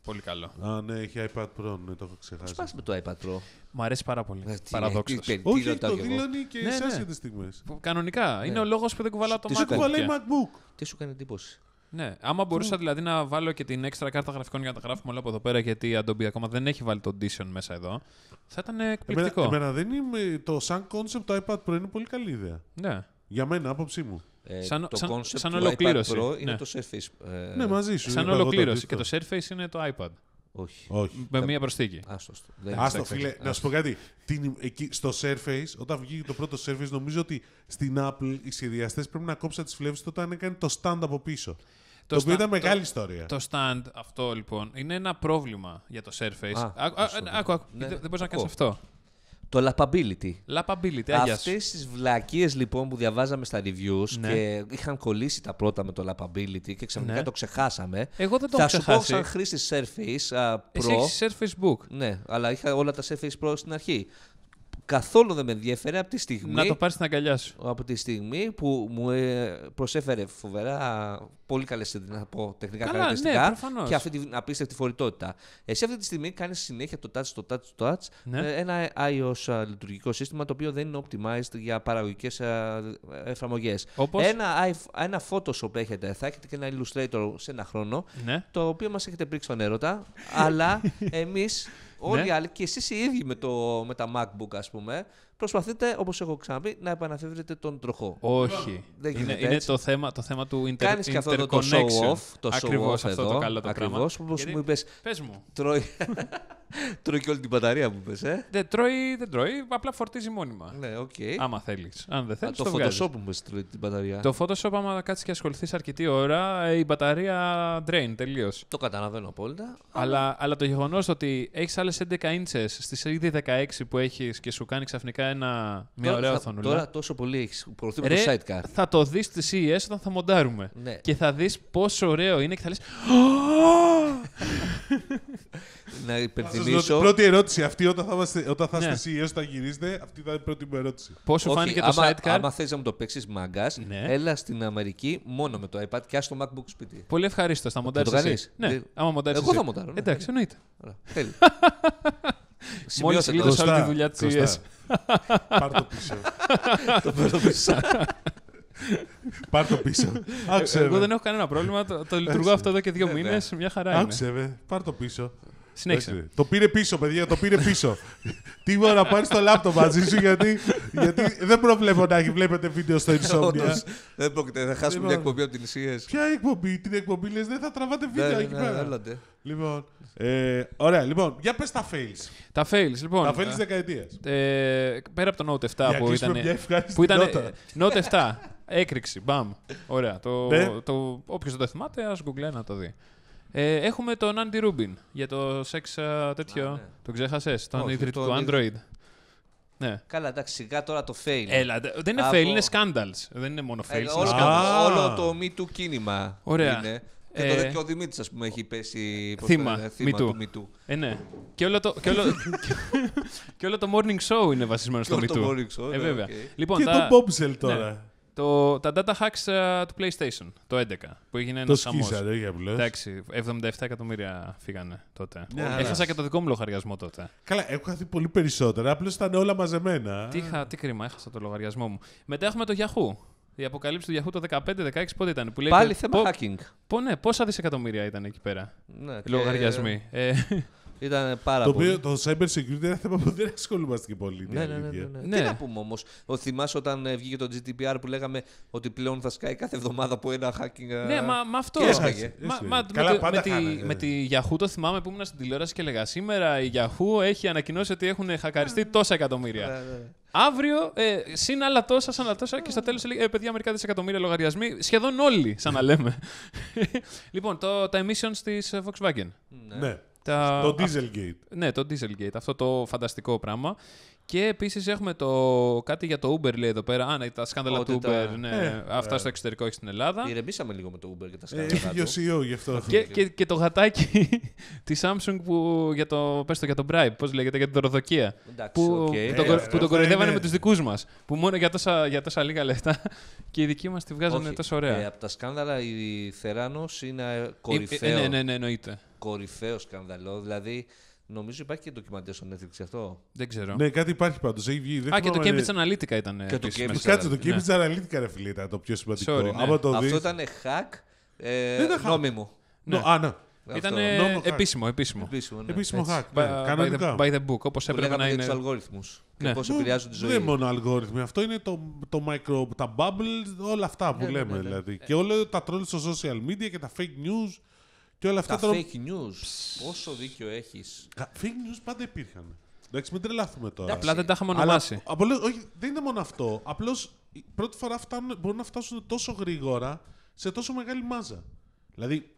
Πολύ καλό. Α, ναι, έχει iPad Pro, ναι, το έχω ξεχάσει. Σπάς με το iPad Pro. Μου αρέσει πάρα πολύ. Ε, τι- Παραδόξως. τι- τι Όχι, όχι, ρωτάω το κι εγώ. δήλωνε και Ναι, σε ναι. άσχετε στιγμές. Κανονικά. Είναι ο λόγος που δεν κουβαλάω το Τι σου MacBook. Δεν κουβαλάει και- MacBook. Τι σου κάνει εντύπωση; Ναι, άμα μπορούσα δηλαδή να βάλω και την έξτρα κάρτα γραφικών για να τα γράφουμε όλα από εδώ πέρα, γιατί η Adobe ακόμα δεν έχει βάλει το Audition μέσα εδώ, θα ήταν Εμένα, εκπληκτικό. εμένα δεν είναι. Το σαν concept το iPad Pro είναι πολύ καλή ιδέα. Ναι. Για μένα, άποψή μου. Ε, Σαν- το σαν- concept σαν του ολοκλήρωση. iPad Pro είναι Ναι. το Surface. ε, ναι, μαζί σου. Σαν είπα εγώ το ολοκλήρωση. Και αντίθετο. το Surface είναι το iPad. Όχι. Όχι. Με μία προσθήκη. Άστο. το. Δεν Άστο, εντάξει, φίλε, άστο. να σου πω κάτι. Την, εκεί, στο Surface, όταν βγήκε το πρώτο Surface, νομίζω ότι στην Apple οι σχεδιαστές πρέπει να κόψαν τις φλέβες όταν έκανε το stand από πίσω. Το, οποίο sta- ήταν μεγάλη το- ιστορία. Το stand αυτό λοιπόν είναι ένα πρόβλημα για το Surface. Α, Άκου, άσο, α, ναι. άκου, άκου. Ναι, Δεν δεν μπορείς να ακούω. κάνεις αυτό. Το lapability. Lapability, άγια Αυτές σου. τις βλακίες λοιπόν που διαβάζαμε στα reviews Ναι. και είχαν κολλήσει τα πρώτα με το lapability και ξαφνικά Ναι. το ξεχάσαμε. Εγώ δεν το Θα έχω σου πω ξεχάσει. σαν χρήστη Surface α, Εσύ Pro. έχεις Surface Book. Ναι, αλλά είχα όλα τα Surface Pro στην αρχή. Καθόλου δεν με ενδιαφέρε από τη στιγμή, Να το πάρεις στην αγκαλιά σου. από τη στιγμή που μου ε, προσέφερε φοβερά πολύ καλές τεχνικά Καλά, χαρακτηριστικά ναι, προφανώς. και αυτή την απίστευτη φορητότητα. Εσύ αυτή τη στιγμή κάνεις συνέχεια το touch, το touch, το touch Ναι. ε, ένα iOS α, λειτουργικό σύστημα το οποίο δεν είναι optimized για παραγωγικές εφαρμογές. Όπως; Ένα, iPh- ένα Photoshop έχετε, θα έχετε και ένα Illustrator σε ένα χρόνο Ναι. το οποίο μας έχετε πρίξει στον έρωτα, αλλά (laughs) εμείς όλοι οι Ναι. άλλοι και εσείς οι ίδιοι με, το, με τα MacBook ας πούμε, προσπαθείτε όπως έχω ξαναπεί να επαναφεύρετε τον τροχό. Όχι. Δεν είναι, γίνεται είναι έτσι. το θέμα, το θέμα του inter, Κάνεις και αυτό εδώ το show interconnection. off, το show Ακριβώς off αυτό εδώ, το καλό το ακριβώς, πράγμα. όπως Γιατί- μου είπες, Πες μου. τρώει, τρώει και όλη την μπαταρία μου είπες, ε. Δεν τρώει, δεν τρώει, απλά φορτίζει μόνιμα. Ναι, οκ. Άμα θέλεις. Αν δεν Α, θέλεις, το το, βγάζεις. Photoshop μου είπες τρώει την μπαταρία. Το Photoshop, άμα κάτσεις και ασχοληθείς αρκετή ώρα, ε, η μπαταρία drain τελείως. Το καταλαβαίνω απόλυτα. Αλλά, αλλά το γεγονός ότι έχεις άλλες 11 inches στις ήδη 16 που έχεις και σου κάνει ξαφνικά ένα, μια Τώρα ωραία θα- οθονούλα. Τώρα τόσο πολύ έχεις προωθεί με Ρε, το sidecar. θα το δεις στη CES όταν θα μοντάρουμε. Ναι. Και θα δεις πόσο ωραίο είναι και θα λες (laughs) Να Θα σας υπενθυμίσω. ρωτήσω- Πρώτη ερώτηση αυτή όταν θα, είμαστε, όταν θα Ναι. είστε CES, όταν γυρίζετε, αυτή θα είναι η πρώτη μου ερώτηση. Πώς σου Όχι, φάνηκε το άμα, sidecar; Άμα θες να μου το παίξεις μάγκας, Ναι. έλα στην Αμερική μόνο με το iPad και ας το MacBook σπίτι. Πολύ ευχαρίστω. Θα μοντάρει. το κάνεις; Ναι, Δεν- άμα μοντάρεις Εγώ εσύ. θα μοντάρω, ναι. Εντάξει, εννοείται. Ωραία, τέλεια. (laughs) Μόλις Σημειώστε το. κλείδωσα όλη τη δουλειά της Κωστά. CES. Πάρ' το πίσω. Το παίρνω πίσω. Πάρ' το πίσω. Άκουσε Εγώ με. δεν έχω κανένα πρόβλημα. Το, το λειτουργώ αυτό εδώ και δύο Βέβαια. μήνες. Μια χαρά είναι. Άκουσε με. Πάρ' το πίσω. Συνέχισε. Εντάξει. Το πήρε πίσω, παιδιά, το πήρε πίσω. (laughs) Τι ώρα να πάρεις το λάπτοπ μαζί σου, γιατί, γιατί δεν προβλέπω να έχει βλέπετε βίντεο στο Insomnia. Όντως, Δεν πρόκειται, θα χάσουμε μια Λοιπόν. εκπομπή από την CES. Ποια εκπομπή, την εκπομπή λες, δεν θα τραβάτε βίντεο Ναι, εκεί ναι, πέρα. έλατε. Λοιπόν, ε, ωραία, λοιπόν, για πες τα fails. Τα fails, λοιπόν. τα fails της δεκαετίας. Ε, πέρα από το Note 7 Για που κλείσουμε ήταν. μια ευχάριστη Που ήταν νότα. Note 7. Έκρηξη. Μπαμ. Ωραία. Το, Ναι. το, Όποιος δεν το θυμάται, ας γκουγκλέ να το δει. Ε, έχουμε τον Άντι Ρούμπιν για το σεξ α, τέτοιο. Α, ναι. Τον ξέχασες, τον Όχι, ιδρυτή τον του ιδρυ- Android. Ναι. Καλά, εντάξει, σιγά τώρα το fail. Έλα, δε- δεν είναι Από- fail, είναι scandals. Δεν είναι μόνο fail. Ε, είναι όλο, scandals. Α. όλο το Me Too κίνημα Ωραία. είναι. Και, Ε, το, και ο Δημήτρης, ας πούμε, έχει πέσει πώς θύμα, το λένε, θύμα Me Too. του Me Too. Ε, ναι. Και όλο το, και όλο, (laughs) και όλο το morning show είναι βασισμένο στο Και Me όλο το Too. Morning Show, Ε, ναι, βέβαια. οκ. Λοιπόν, Και τα, το Bombshell τώρα. Το, τα data hacks α, του PlayStation, το 11, που έγινε Το ένας χαμός. σκίσανε, για που λες. Εντάξει, 77 εκατομμύρια φύγανε τότε. Ναι, Έχασα αλλά- και το δικό μου λογαριασμό τότε. Καλά, έχω χαθεί πολύ περισσότερα. Απλώς ήταν όλα μαζεμένα. Τι, είχα, τι κρίμα, έχασα το λογαριασμό μου. Μετά έχουμε το Yahoo. Η αποκαλύψη του Yahoo το 15-16 πότε ήταν. Που λέει, Πάλι πο- θέμα πο- hacking. πο- ναι, πόσα δισεκατομμύρια ήταν εκεί πέρα. Ναι, οι και Λογαριασμοί. Ε, Ήταν πάρα Το πολύ. οποίο το cyber security είναι ένα θέμα που δεν ασχολούμαστε και πολύ. είναι Ναι, η ναι, ναι, αλήθεια. ναι, ναι. Ναι. Τι να πούμε όμως; Ο θυμάσαι όταν ε, βγήκε το GDPR που λέγαμε ότι πλέον θα σκάει κάθε εβδομάδα από ένα hacking. ε, ναι, μα, μα αυτό. Και έσπαγε. Μα, Έσπαγε. μα, Καλά, με, το- πάντα με, τη, χάνανε. με τη Yahoo το θυμάμαι που ήμουν στην τηλεόραση και έλεγα σήμερα η Yahoo έχει ανακοινώσει ότι έχουν χακαριστεί τόσα εκατομμύρια. Ναι, ναι. Αύριο, ε, συν άλλα τόσα, σαν άλλα τόσα και στο τέλος έλεγε: ε, παιδιά, μερικά δισεκατομμύρια λογαριασμοί. Σχεδόν όλοι, σαν να λέμε. (laughs) λοιπόν, το, τα emissions της Volkswagen. Ναι. Τα, Το Dieselgate. ναι, το Dieselgate, αυτό το φανταστικό πράγμα. Και επίσης έχουμε το, κάτι για το Uber, λέει εδώ πέρα. Α, ναι, τα σκάνδαλα Ότι του τα- Uber. Ναι, Ε, αυτά ε. στο εξωτερικό, όχι στην Ελλάδα. Ηρεμήσαμε λίγο με το Uber και τα Ε, σκάνδαλα. Έφυγε (laughs) ο του. CEO γι' αυτό. Και, και, και το γατάκι (laughs) της Samsung που για το, πες το, για το bribe, πώς λέγεται, για την δωροδοκία. Εντάξει, Που, οκ. που, Ε, τον, κορ- αυτό που τον θα κοροϊδεύανε είναι- με τους δικούς μας. Που μόνο για τόσα, για τόσα λίγα λεφτά (laughs) και οι δικοί μας τη βγάζανε Όχι, τόσο ωραία. Ε, από τα σκάνδαλα η Theranos είναι Ε, κορυφαίο, ε, ναι, ναι, ναι, εννοείται. κορυφαίο σκάνδαλο. Δηλαδή, νομίζω υπάρχει και ντοκιμαντέρ στο Netflix γι' αυτό. Δεν ξέρω. Ναι, κάτι υπάρχει πάντως. Έχει βγει. Δεν Α, και το θυμάμαι- Cambridge Analytica ήταν. Και το επίσης Cambridge μέσα. Κάτσε το Ναι. Cambridge Analytica, ρε φίλε, ήταν το πιο σημαντικό. Sorry, ναι. Άμα το Αυτό δεις... ήταν hack ε, Δεν ήταν hack. νόμιμο. No, α, ναι. Ήταν Αυτό. Νόμο hack. επίσimo, επίσημο. Επίσημο, ναι. Επίσημο Έτσι. hack. ναι, By, by, Κανονικά. the, by the book, όπως Που έπρεπε να λέγαμε για είναι. τους αλγόριθμους και Ναι. πώς Νο- επηρεάζουν τη ζωή. Δεν είναι μόνο αλγόριθμοι. Αυτό είναι το, το micro, τα bubbles, όλα αυτά που Ναι, ναι, λέμε. ναι, ναι. Δηλαδή. Και όλα τα trolls στο social media και τα fake news και όλα αυτά. Τα τώρα- fake news. Πόσο δίκιο έχεις. Κα- Fake news πάντα υπήρχαν. Εντάξει, μην τρελάθουμε τώρα. Απλά δεν τα είχαμε Αλλά ονομάσει. απλώς- όχι, δεν είναι μόνο αυτό. Απλώς πρώτη φορά φτάνουν, μπορούν να φτάσουν τόσο γρήγορα σε τόσο μεγάλη μάζα. Δηλαδή,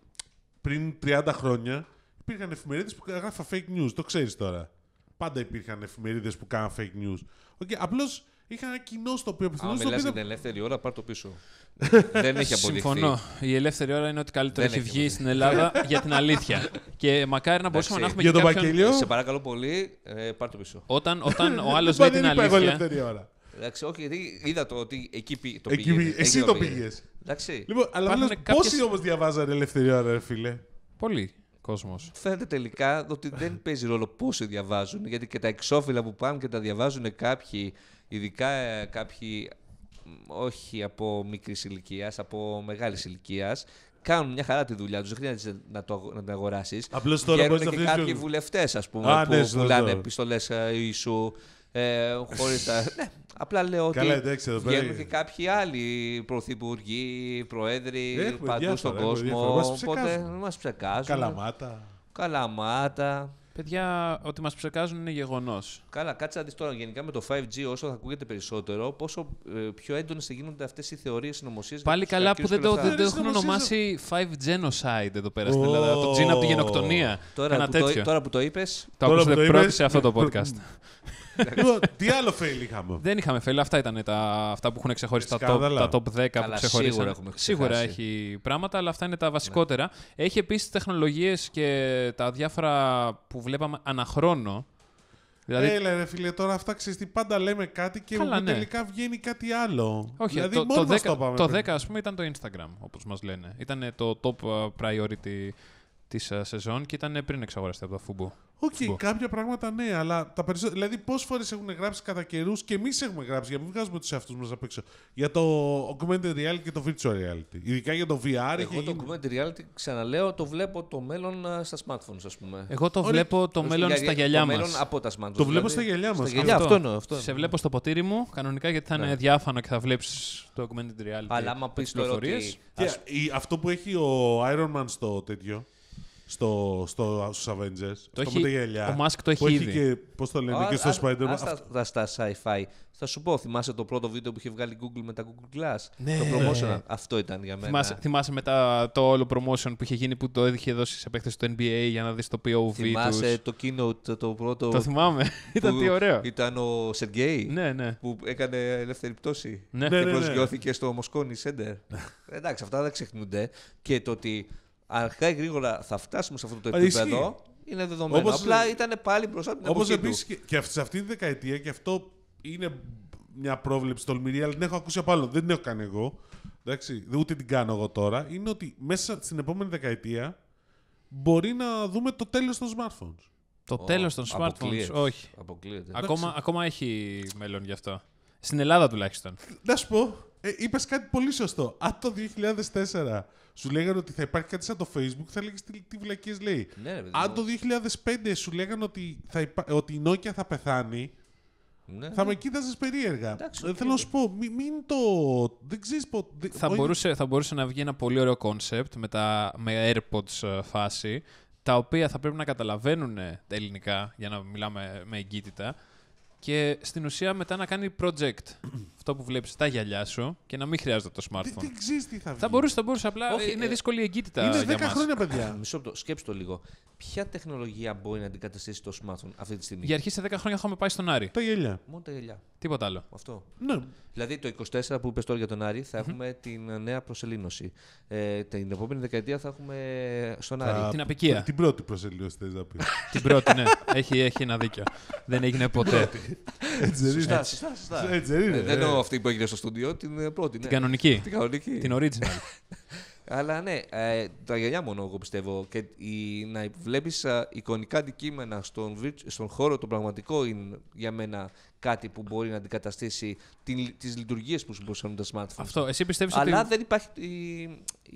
πριν 30 χρόνια υπήρχαν εφημερίδες που έγραφαν fake news. Το ξέρεις τώρα. Πάντα υπήρχαν εφημερίδες που κάναν fake news. Okay, Απλώς είχαν ένα κοινό στο οποίο Αν απευθυνόταν. στο μιλάς για οποίο την ελεύθερη ώρα, πάρ το πίσω. (laughs) δεν έχει αποδειχθεί. Συμφωνώ. Η ελεύθερη ώρα είναι ότι καλύτερο Δεν έχει έχει βγει στην Ελλάδα (laughs) για την αλήθεια. Και μακάρι να μπορούσαμε να έχουμε Για και τον κάποιον... Μπακελιό. Σε παρακαλώ πολύ, ε, πάρ το πίσω. Όταν, όταν ο (laughs) άλλος Δεν λέει είπα την εγώ αλήθεια. ελεύθερη ώρα. Εντάξει, όχι, γιατί είδα το ότι εκεί πη- το Εκεί πήγαινε. πήγες. Εσύ Εκεί το πήγαινε. πήγες. Εντάξει. Λοιπόν, αλλά Υπάρχουν βλέπεις κάποιες- πόσοι όμως διαβάζανε ελεύθερη ώρα, ρε φίλε; Πολύ κόσμος. Φαίνεται τελικά ότι δεν παίζει ρόλο πόσοι διαβάζουν, γιατί και τα εξώφυλλα που πάνε και τα διαβάζουν κάποιοι, ειδικά ε, κάποιοι μ, όχι από μικρής ηλικίας, από μεγάλης ηλικίας, κάνουν μια χαρά τη δουλειά τους. Δεν χρειάζεται να, το, να την αγοράσεις. Απλώς τώρα Βγαίνουν μπορείς να και βρεις κάποιοι πιο- βουλευτές, ας πούμε, Α, που ναι, σωστό. πουλάνε επιστολές ίσου. Ε, χωρίς τα... (laughs) ναι, απλά λέω ότι Καλά, εντάξει, εδώ πέρα- βγαίνουν και κάποιοι άλλοι πρωθυπουργοί, προέδροι Έχουμε παντού διάφορα, στον έχουμε κόσμο. διάφορα. Μας Οπότε ψεκάζουν. μας ψεκάζουν. Καλαμάτα. Καλαμάτα. Παιδιά, ότι μας ψεκάζουν είναι γεγονός. Καλά, κάτσε να δεις τώρα γενικά με το 5G, όσο θα ακούγεται περισσότερο, πόσο ε, πιο έντονες θα γίνονται αυτές οι θεωρίες συνωμοσίε. Πάλι καλά που δεν το, δεν το Δεν έχουν είναι ονομάσει 5 genocide εδώ πέρα στην Ω. Ελλάδα. Το τζιν από τη γενοκτονία. Τώρα, Ένα που τέτοιο. το, τώρα που το είπε, Το Τώρα που ακούσατε το πρώτοι είπες, σε αυτό το ναι, podcast. (laughs) Λοιπόν, τι άλλο fail είχαμε; Δεν είχαμε φέλη. Αυτά ήταν τα, αυτά που έχουν ξεχωρίσει τα top, Σκάνδαλα. τα top 10 που Καλά, ξεχωρίσαν. σίγουρα έχουμε Σίγουρα ξεχάσει. έχει πράγματα, αλλά αυτά είναι τα βασικότερα. Έχει επίσης τεχνολογίες και τα διάφορα που βλέπαμε αναχρόνο. Δηλαδή, Έλα ρε φίλε, τώρα αυτά ξέρεις τι πάντα λέμε κάτι και Καλά, ναι. τελικά βγαίνει κάτι άλλο. όχι, δηλαδή, το, μόνο το, μας 10, το πάμε. το πριν. 10 ας πούμε ήταν το Instagram, όπως μας λένε. Ήταν το top uh, priority της uh, σεζόν και ήταν πριν εξαγοραστεί από το Fubo. Οκ, Fubo. κάποια πράγματα ναι, αλλά τα περισσότερα. Δηλαδή, πόσες φορές έχουν γράψει κατά καιρούς και εμείς έχουμε γράψει για να μην βγάζουμε τους εαυτούς μας απ' έξω. Για το augmented reality και το virtual reality. Ειδικά για το VR. είχε εγώ το γίνει- augmented reality, ξαναλέω, το βλέπω το μέλλον α, στα smartphones, ας πούμε. Εγώ το Ωραία. βλέπω το Όχι, μέλλον για- στα το γυαλιά μέλλον μας. από τα smartphones. Το βλέπω δηλαδή. στα γυαλιά μας. Στα γυαλιά, αυτό εννοώ. Αυτό Σε εννοώ. βλέπω στο ποτήρι μου, κανονικά γιατί θα είναι Ναι. διάφανο και θα βλέπεις το augmented reality. Αλλά άμα με πεις τις τώρα πληροφορίες. ότι. Και ας- η- αυτό που έχει ο Iron Man στο τέτοιο. Στο, στο, στους Avengers. Το αυτό έχει- με τα γυαλιά. ο Musk το έχει που ήδη. και, πώς το λένε, Α, και στο α, Spider-Man. ας Αυτό- τα- τα στα sci-fi. Θα σου πω, θυμάσαι το πρώτο βίντεο που είχε βγάλει Google με τα Google Glass; Ναι. Το promotional. Αυτό ήταν για μένα. Θυμάσαι, θυμάσαι μετά το όλο promotion που είχε γίνει που το είχε δώσει σε παίχτε του NBA για να δεις το POV Θυμάσαι τους; το keynote το, το πρώτο. Το θυμάμαι. Ήταν που τι ωραίο. Ήταν ο Σεργέη Ναι, ναι. που έκανε ελεύθερη πτώση. Ναι. Ναι, και ναι, ναι. προσγειώθηκε στο Μοσκόνη Center. Εντάξει, αυτά δεν ξεχνούνται. Και το ότι αργά ή γρήγορα θα φτάσουμε σε αυτό το Α, επίπεδο είναι δεδομένο. Όπως- Απλά ήταν πάλι μπροστά από την Όπως εποχή του. επίσης και, και αυτή- σε αυτή τη δεκαετία, και αυτό είναι μια πρόβλεψη τολμηρή, αλλά την έχω ακούσει από άλλον. Δεν την έχω κάνει εγώ. Εντάξει, δεν- ούτε την κάνω εγώ τώρα. Είναι ότι μέσα στην επόμενη δεκαετία μπορεί να δούμε το τέλος των smartphones. Το Ω, τέλος των smartphones. αποκλείεται. Όχι. Αποκλείεται. Ακόμα, ακόμα έχει μέλλον γι' αυτό. Στην Ελλάδα τουλάχιστον. Να σου πω, ε, είπες κάτι πολύ σωστό. Αν το 2004 σου λέγανε ότι θα υπάρχει κάτι σαν το Facebook, θα έλεγες τι, τι βλακίες λέει. Ναι, ρε παιδί Αν μου. το 2005 σου λέγανε ότι, θα υπά- ότι η Nokia θα πεθάνει, Ναι, θα ναι. με κοίταζες περίεργα. Εντάξει, Ε, οκ. Θέλω να σου πω, μην, μην το. Δεν ξέρεις πότε. Θα μπορούσε, θα μπορούσε να βγει ένα πολύ ωραίο concept με, τα, με AirPods ε, φάση, τα οποία θα πρέπει να καταλαβαίνουν ε, τα ελληνικά, για να μιλάμε με εγκύτητα, και στην ουσία μετά να κάνει project αυτό που βλέπεις στα γυαλιά σου και να μην χρειάζεται το Δεν, smartphone. δεν ξέρεις τι θα βγει. Θα μπορούσε, θα μπορούσε, απλά Όχι, είναι ε, δύσκολη η εγκύτητα Είναι για 10 μας. χρόνια, παιδιά. (coughs) Μισό λεπτό, σκέψτε το λίγο. Ποια τεχνολογία μπορεί να αντικαταστήσει το smartphone αυτή τη στιγμή; Για αρχή σε 10 χρόνια έχουμε πάει στον Άρη. Τα γυαλιά. Μόνο τα γυαλιά. Τίποτα άλλο. Αυτό. Ναι. Δηλαδή το 24 που είπες τώρα για τον Άρη θα έχουμε την ε, νέα προσελήνωση. Ε, την επόμενη δεκαετία θα έχουμε στον Άρη. Τα- Την απικία. Την πρώτη προσελίωση θες να πεις. (laughs) Την πρώτη, ναι. έχει, έχει ένα δίκιο. Δεν έγινε ποτέ. Έτσι δεν Σωστά, είναι. σωστά, σωστά. Έτσι δεν είναι. Ε, δεν ε. εννοώ αυτή που έγινε στο στούντιο, την ε, πρώτη. Την Ναι. κανονική. Την κανονική. Την original. (laughs) Αλλά ναι, ε, τα γυαλιά μόνο εγώ πιστεύω. Και η, να βλέπεις εικονικά αντικείμενα στον, virtu- στον χώρο το πραγματικό είναι για μένα κάτι που μπορεί να αντικαταστήσει την, τις λειτουργίες που σου προσφέρουν τα smartphones. Αυτό. Εσύ πιστεύεις Αλλά ότι... δεν υπάρχει η,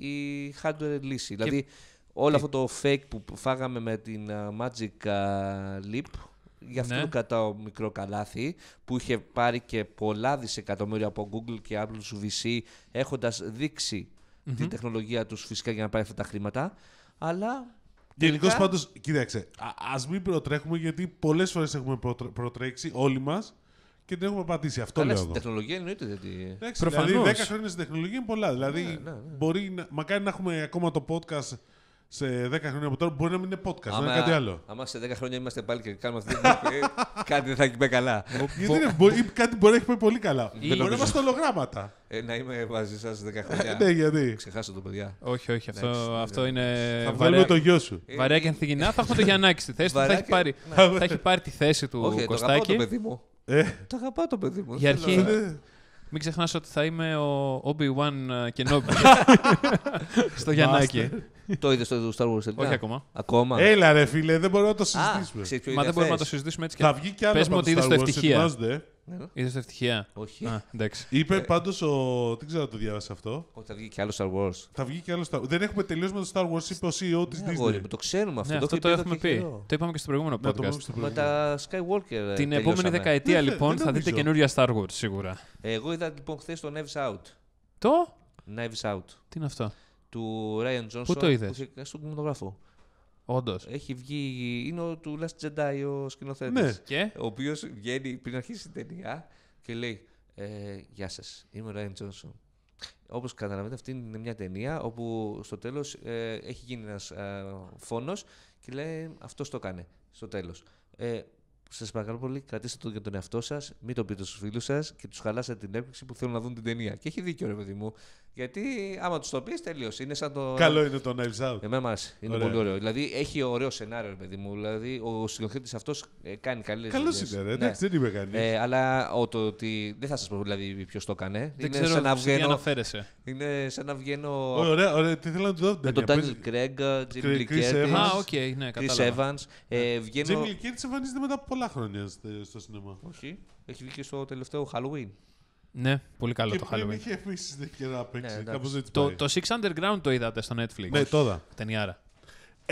η hardware λύση. Δηλαδή, όλο αυτό το fake που φάγαμε με την α, Magic α, Leap, γι' αυτό Ναι. το κρατάω μικρό καλάθι, που είχε πάρει και πολλά δισεκατομμύρια από Google και Apple σου VC, έχοντας δείξει την τεχνολογία τους φυσικά για να πάρει αυτά τα χρήματα. Αλλά Γενικώς τελικά- πάντως, κοίταξε, α μην προτρέχουμε γιατί πολλές φορές έχουμε προτρέ- προτρέξει όλοι μας και δεν έχουμε πατήσει. Αυτό Καλά, λέω στην εγώ. τεχνολογία εννοείται ότι... Εντάξει, Προφανώς. Δηλαδή, 10 χρόνια στην τεχνολογία είναι πολλά. Δηλαδή, Ναι, ναι, ναι. μπορεί να, μακάρι να έχουμε ακόμα το podcast σε 10 χρόνια από τώρα. Μπορεί να μην είναι podcast, να είναι κάτι άλλο. άμα σε 10 χρόνια είμαστε πάλι και κάνουμε αυτή την εκπομπή, (laughs) κάτι δεν θα έχει πάει καλά. Γιατί είναι, μπορεί, ή κάτι μπορεί να έχει πάει πολύ καλά. Ή- Μπορεί να είμαστε ολογράμματα. Ε, να είμαι μαζί σας 10 Ε, χρόνια. ναι, γιατί. Ξεχάσω το παιδιά. Όχι, όχι. Αυτό, Εντάξει, αυτό είναι Θα βγάλουμε βαρέα, το γιο σου. βαρέα και ανθυγινά. Θα έχουμε το Γιαννάκη στη θέση του. Θα έχει, Βαρέα και- πάρει, θα έχει πάρει τη θέση του Όχι, το αγαπάω το Κωστάκη. παιδί μου. Ε, Το αγαπάω το παιδί μου. Για δεν αρχή- θέλω- ναι. Μην ξεχνάς ότι θα είμαι ο Obi-Wan Kenobi. (laughs) στο Γιαννάκη. Το είδες στο Star Wars τελικά; Όχι ακόμα. Ακόμα. Έλα ρε φίλε, δεν μπορούμε να το Α, συζητήσουμε. ξέρεις ποιο Μα είναι δεν μπορούμε να το χθες; συζητήσουμε έτσι και Θα βγει κι άλλο Πες μου από ότι είδες Star το Wars, ευτυχία. Ετοιμάζονται. Ναι, ναι. Είδες το ευτυχία. Όχι. Α, εντάξει. Είπε πάντως ο... Δεν ξέρω αν το διάβασε αυτό. Όχι, θα βγει κι άλλο Star Wars. Θα βγει κι άλλο Star Δεν έχουμε τελειώσει με το Star Wars, είπε ο CEO της Ναι, αγόρι Disney. μου, το ξέρουμε αυτό. Ναι, αυτό έχει το πει εδώ έχουμε και πει. καιρό. Το είπαμε και στο προηγούμενο Να το πούμε podcast. στο Με προηγούμενο. τα Skywalker. ε, Την επόμενη τελειώσαμε. δεκαετία Δεν θε- λοιπόν δεν θα δείτε νομίζω. καινούρια Star Wars σίγουρα. Εγώ είδα λοιπόν χθες το Knives Out. Το; Knives Out. Τι είναι αυτό; Του Ryan Johnson. Πού το είδες; που είχε- Στον κινηματογράφο. Όντως. Έχει βγει. Είναι ο του Last Jedi ο σκηνοθέτης. Ναι. Και; Ο οποίος βγαίνει πριν αρχίσει την ταινία και λέει: ε, Γεια σας, είμαι ο Ράιν Τζόνσον. Όπως καταλαβαίνετε, αυτή είναι μια ταινία όπου στο τέλος ε, έχει γίνει ένας ε, φόνος και λέει: Αυτός το έκανε στο τέλος. Ε, Σας παρακαλώ πολύ, κρατήστε το για τον εαυτό σας, μην το πείτε στους φίλους σας και τους χαλάσετε την έκπληξη που θέλουν να δουν την ταινία. Και έχει δίκιο, ρε παιδί μου. Γιατί άμα τους το πεις, τελείωσε. Είναι σαν το. Καλό είναι το Knives Out. Εμένα μου άρεσε. Είναι Ωραία. πολύ ωραίο. Δηλαδή έχει ωραίο σενάριο, ρε παιδί μου. Δηλαδή ο σκηνοθέτης αυτός κάνει καλές Καλός είναι, ρε. Εντάξει, δεν είπε κανείς. ε, αλλά ο, το ότι. Δεν θα σας πω δηλαδή ποιος το έκανε. Δεν είναι, ξέρω σαν να σε τι βγαίνω, αναφέρεσαι. Είναι σαν να βγαίνω Ωραία, ωραία. Τι θέλω να τους δω την με τον ταινία. Daniel Craig, Jamie Chris Lee Evans. Curtis, Α, οκ, ναι, Chris κατάλαβα. Evans. Ε, βγαίνω... Jamie Lee Curtis εμφανίζεται μετά από πολλά χρόνια στο- στο σινεμά. Όχι. Έχει βγει και στο τελευταίο Halloween. Ναι, πολύ καλό Και το πριν Halloween. είχε επίσης καιρό να παίξει. Ναι, εντάξει. Κάπως έτσι Το, πάει. το Six Underground το είδατε στο Netflix; Ναι, τώρα. Ταινιάρα.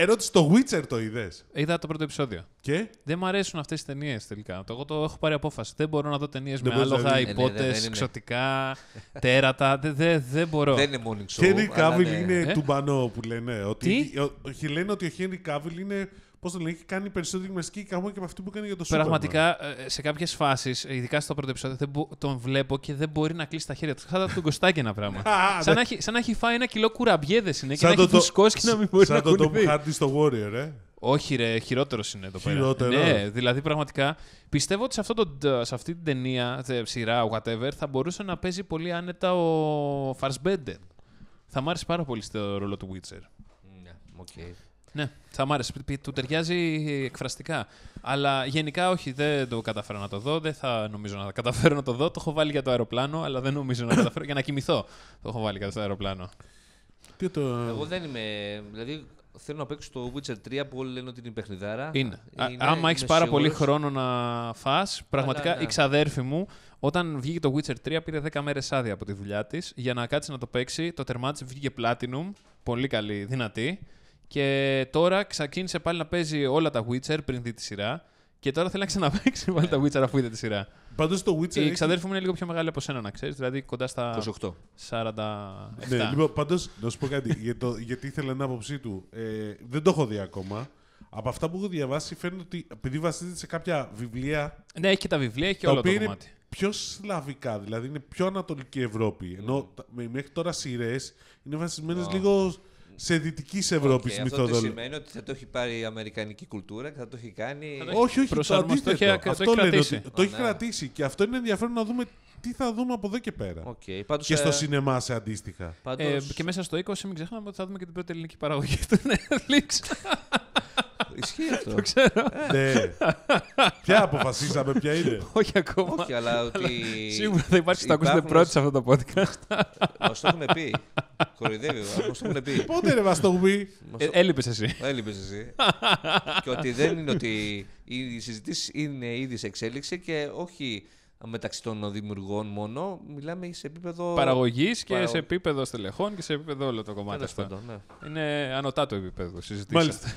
Ερώτηση, το Witcher το είδες; Είδα το πρώτο επεισόδιο. Και; Δεν μου αρέσουν αυτές τι ταινίες τελικά. Το, εγώ το έχω πάρει απόφαση. Δεν μπορώ να δω ταινίες με μπορείς να άλογα, δεις. Ε, ναι, υπότες, δεν είναι. εξωτικά, (laughs) τέρατα. Δεν δεν- δεν μπορώ. Δεν είναι morning show. Χένρι αλλά Κάβιλ ναι. είναι Ε; τουμπανό που λένε. Ότι, Τι; ο- όχι, λένε ότι ο Χένρι Κάβιλ είναι. Πώς το λένε, έχει κάνει περισσότερη γυμναστική κάμω και από αυτή που κάνει για το Superman. Πραγματικά ε, σε κάποιες φάσεις, ειδικά στο πρώτο επεισόδιο, δεν μπο- τον βλέπω και δεν μπορεί να κλείσει τα χέρια του. Σαν τον Κωστάκη ένα πράγμα. (laughs) Α, σαν, ναι. να έχει, σαν να έχει φάει ένα κιλό κουραμπιέδες είναι και Σαν να το- έχει το- φουσκώσει και να μην μπορεί Σαν να τον Tom κουνηθεί. Hardy στο Warrior, ε. Όχι, ρε, χειρότερος είναι εδώ πέρα. Χειρότερο. Ναι, δηλαδή πραγματικά πιστεύω ότι σε, αυτό το, σε αυτή την ταινία, τε- σειρά, whatever, θα μπορούσε να παίζει πολύ άνετα ο Fassbender. Θα μ' άρεσε πάρα πολύ στο ρόλο του Witcher. Ναι, οκ. Ναι, θα μ' άρεσε. Π- Του ταιριάζει εκφραστικά. Αλλά γενικά όχι, δεν το καταφέρω να το δω. Δεν θα νομίζω να καταφέρω να το δω. Το έχω βάλει για το αεροπλάνο, αλλά δεν νομίζω να καταφέρω. για να κοιμηθώ. Το έχω βάλει για το αεροπλάνο. Τι το. Εγώ δεν είμαι. Δηλαδή θέλω να παίξω το Witcher 3 που όλοι λένε ότι είναι παιχνιδάρα. Είναι. Α- Είναι, άμα είμαι έχει πάρα πολύ σίγουρος. χρόνο να φας, πραγματικά ναι. η ξαδέρφη μου, όταν βγήκε το Witcher 3, πήρε 10 μέρες άδεια από τη δουλειά της για να κάτσει να το παίξει. Το τερμάτισε, βγήκε Platinum. Πολύ καλή, δυνατή. Και τώρα ξεκίνησε πάλι να παίζει όλα τα Witcher πριν δει τη σειρά. Και τώρα θέλει να ξαναπαίξει πάλι τα Witcher αφού είδε τη σειρά. Πάντως το Witcher. Η έχει- ξαδέρφη μου είναι λίγο πιο μεγάλη από σένα, να ξέρεις. Δηλαδή κοντά στα 28. 47. Ναι, λοιπόν, πάντως να σου πω κάτι. για το, γιατί ήθελε την άποψή του. Ε, δεν το έχω δει ακόμα. Από αυτά που έχω διαβάσει φαίνεται ότι επειδή βασίζεται σε κάποια βιβλία Ναι, έχει και τα βιβλία, έχει και τα όλο το οποία είναι κομμάτι. πιο σλαβικά, δηλαδή είναι πιο Ανατολική Ευρώπη. Ενώ τα- με- μέχρι τώρα σειρές είναι βασισμένες λίγο σε δυτικής Ευρώπης Okay, αυτό τι μυθοδολία. σημαίνει ότι θα το έχει πάρει η Αμερικανική κουλτούρα και θα το έχει κάνει. το έχει Όχι, όχι, το προσαρμοστεί, το αντίθετο. έχει- το Αυτό έχει λένε κρατήσει. ότι το έχει Α, ναι. κρατήσει και αυτό είναι ενδιαφέρον να δούμε τι θα δούμε από εδώ και πέρα. Okay. Πάντως, Και στο ε, σινεμά σε αντίστοιχα. πάντως, Ε, και μέσα στο 20 μην ξεχνάμε ότι θα δούμε και την πρώτη ελληνική παραγωγή (laughs) του Netflix. Ισχύει αυτό. ναι. Ποια αποφασίσαμε, ποια είναι; Όχι ακόμα. Όχι, αλλά ότι. Σίγουρα θα υπάρξει, θα ακούσετε υπάρχουν- πρώτοι σε αυτό το podcast. Μας το έχουν πει. Κοροϊδεύει, μας το έχουν πει. Πότε ρε μας το πει; Μας Ε, το- Έλειπες εσύ. Έλειπες εσύ. και ότι δεν είναι ότι οι συζητήσεις είναι ήδη σε εξέλιξη και όχι μεταξύ των δημιουργών μόνο. Μιλάμε σε επίπεδο. Παραγωγής και Παραγω- σε επίπεδο στελεχών και σε επίπεδο όλο το κομμάτι Τέλος αυτό. πάντων, ναι. Είναι ανωτά το επίπεδο συζητήσει Μάλιστα.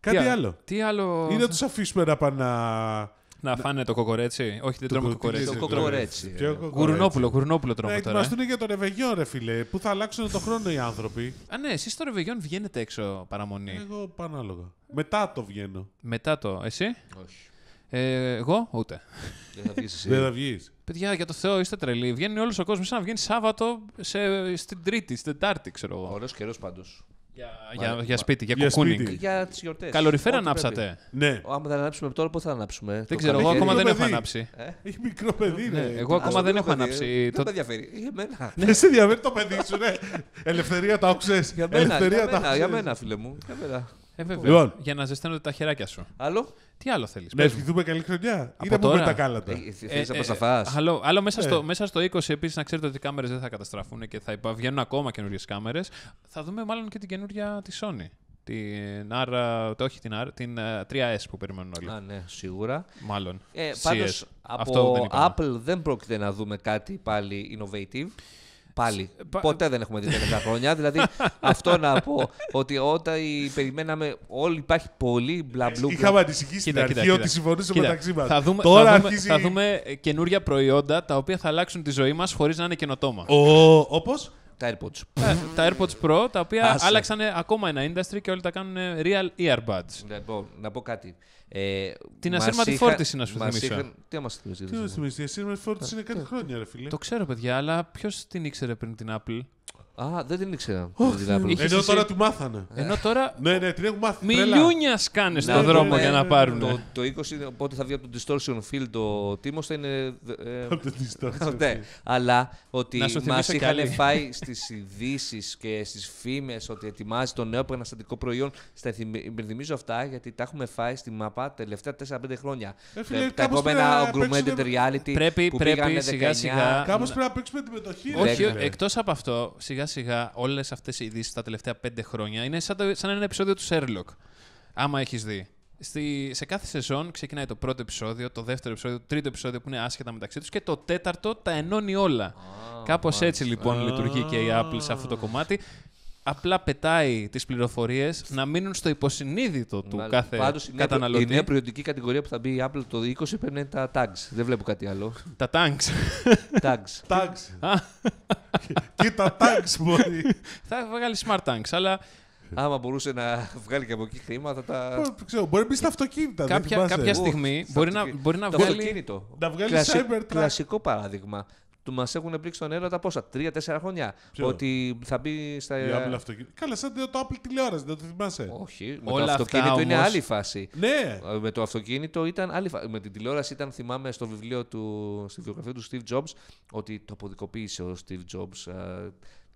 Αυτές. Κάτι Τι άλλο. Τι άλλο. Ή να τους αφήσουμε να πάνε να... Να φάνε το κοκορέτσι; Όχι, δεν Το τρώμε κο- κοκορέτσι. τι Το λες, κοκορέτσι; Ποιο κοκορέτσι. Γουρνόπουλο, γουρνόπουλο τρώμε Να τώρα. ε. ετοιμαστούν για το ρεβεγιό, ρε φίλε. Πού θα αλλάξουν το χρόνο οι άνθρωποι; Α, ναι, εσείς στο Ρεβεγιόν βγαίνετε έξω παραμονή. Εγώ πανάλογα. Μετά το βγαίνω. Μετά το. Εσύ; Όχι. Ε, εγώ, ούτε. Δεν θα βγεις εσύ. Δεν θα βγεις. Παιδιά, για το Θεό, είστε τρελοί. Βγαίνει όλος ο κόσμος σαν να βγαίνει Σάββατο σε, στην Τρίτη, στην Τετάρτη, ξέρω εγώ. Ωραίος καιρός πάντως. Για, Μα- για, μα- για σπίτι, για για κοκκούνινγκ. σπίτι. Για τις γιορτές. Καλοριφέρα Ό,τι ανάψατε. Ναι. Άμα θα ανάψουμε τώρα, πότε θα ανάψουμε. Δεν Το ξέρω, εγώ καλοκαίρι. ακόμα δεν έχω παιδί. ανάψει. Ε; Έχει μικρό παιδί, Ναι, ρε. εγώ Ας ακόμα το δεν δούμε, έχω παιδί. ανάψει. Δεν Το- με ενδιαφέρει. Για μένα. Δεν σε ενδιαφέρει το παιδί σου, ρε. Ελευθερία το άκουσες; Για μένα, Ελευθερία για το μένα, για άκουσες; μένα, φίλε μου. Για μένα. Ε, βέβαια. Λοιπόν. Για να ζεσταίνονται τα χεράκια σου. Άλλο; Τι άλλο θέλεις. Να ευχηθούμε καλή χρονιά. Ή να πούμε τώρα; τα κάλατα. Ε, Θέλεις να πας να φας. άλλο, άλλο μέσα, Ε. στο, μέσα στο 20 επίσης να ξέρετε ότι οι κάμερες δεν θα καταστραφούν και θα υπά- βγαίνουν ακόμα καινούριες κάμερες. Θα δούμε μάλλον και την καινούρια της Sony. Την R, το, όχι την R, την ε, 3S που περιμένουν όλοι. Α, ναι, σίγουρα. Μάλλον. Ε, CS. πάντως, Αυτό από δεν είπαμε. Apple δεν πρόκειται να δούμε κάτι πάλι innovative. Πάλι. Ε, πα- Ποτέ δεν έχουμε δει τελευταία χρόνια. δηλαδή, (laughs) αυτό να πω ότι όταν η- περιμέναμε όλοι, υπάρχει πολύ μπλα μπλου. Είχαμε ανησυχήσει στην Κοίτα, κοίτα, αρχή κοίτα. ότι συμφωνούσαμε Κοίτα, μεταξύ μας. Θα δούμε, Τώρα θα δούμε, αρχίζει. θα δούμε ε, καινούργια προϊόντα τα οποία θα αλλάξουν τη ζωή μας χωρίς να είναι καινοτόμα. Όπως; Τα AirPods. τα, τα AirPods Pro, τα οποία Άσε. άλλαξαν ακόμα ένα industry και όλοι τα κάνουν real earbuds. Λοιπόν, να πω κάτι. Ε, Την μας ασύρματη είχα- φόρτιση να σου μας θυμίσω. είχαν- Τι να μας θυμίσει. Τι να θυμίσει, εσύ με φόρτιση είναι κάτι χρόνια, ρε φίλε. Το ξέρω, παιδιά, αλλά ποιος την ήξερε πριν την Apple; Α, δεν την ήξερα. Ωχ, την Θεέ μου. Apple. Είχες Ενώ εσύ- τώρα του μάθανε. Ενώ τώρα Ναι, ναι, την έχουν μάθει. τρελά. μιλιούνιας σκάνε στον Να δρόμο δούμε για να πάρουν. Το, το 20, είναι- οπότε θα βγει από το distortion field ο Τίμος, θα είναι... ε, (laughs) Από το distortion. ναι, αλλά ότι Να σου μας θυμίσω κι είχαν άλλη. φάει (laughs) στις ειδήσεις και στις φήμες ότι ετοιμάζει το νέο επαναστατικό προϊόν. Στα θυμι- υπενθυμίζω αυτά γιατί τα έχουμε φάει στη ΜΑΠΑ τα τελευταία 4-5 χρόνια. Ε, φίλε, τα κάπως επόμενα πρέπει να augmented παίξουμε- reality Πρέπει- που πρέπει πήγανε σιγά 19. σιγά- Κάπως πρέπει να παίξουμε τη μετοχή. ρε Όχι, φίλε. εκτός από αυτό, σιγά σιγά όλες αυτές οι ειδήσεις τα τελευταία πέντε χρόνια είναι σαν, το, σαν ένα επεισόδιο του Sherlock. Άμα έχεις δει. Στη, σε κάθε σεζόν ξεκινάει το πρώτο επεισόδιο, το δεύτερο επεισόδιο, το τρίτο επεισόδιο που είναι άσχετα μεταξύ τους και το τέταρτο τα ενώνει όλα. Κάπως έτσι λοιπόν Α. λειτουργεί και η Apple σε αυτό το κομμάτι. Απλά πετάει τις πληροφορίες να μείνουν στο υποσυνείδητο του Μάλιστα. κάθε Πάντως, η νέα, προ- καταναλωτή. η νέα προϊόντική κατηγορία που θα μπει η Apple το 20 παίρνει τα tags. Δεν βλέπω κάτι άλλο. Τα tanks. tags. (laughs) Tags. και τα tags μπορεί. θα βγάλει smart tanks, αλλά Άμα μπορούσε να βγάλει και από εκεί χρήμα, θα τα. Δεν ξέρω, Μπορεί να μπει στα αυτοκίνητα. δεν κάποια, θυμάσαι. κάποια Ω, στιγμή στα μπορεί να, αυτοκίνητα. μπορεί να το βγάλει... αυτοκίνητο. Να βγάλει Κλασι- Cybertruck. Κλασικό παράδειγμα. Του μας έχουν πρίξει στον αέρα τα πόσα, τρία-τέσσερα χρόνια. Ποιο; Ότι θα μπει στα. Η Apple αυτοκίνητα. Καλά, σαν το Apple τηλεόραση, δεν το θυμάσαι. Όχι, με Όλα το αυτά αυτοκίνητο είναι όμως- άλλη φάση. Ναι. Ε, Με το αυτοκίνητο ήταν άλλη φάση. Με την τηλεόραση ήταν, θυμάμαι, στο βιβλίο του, στη βιογραφία του Steve Jobs, ότι το αποδικοποίησε ο Steve Jobs ε,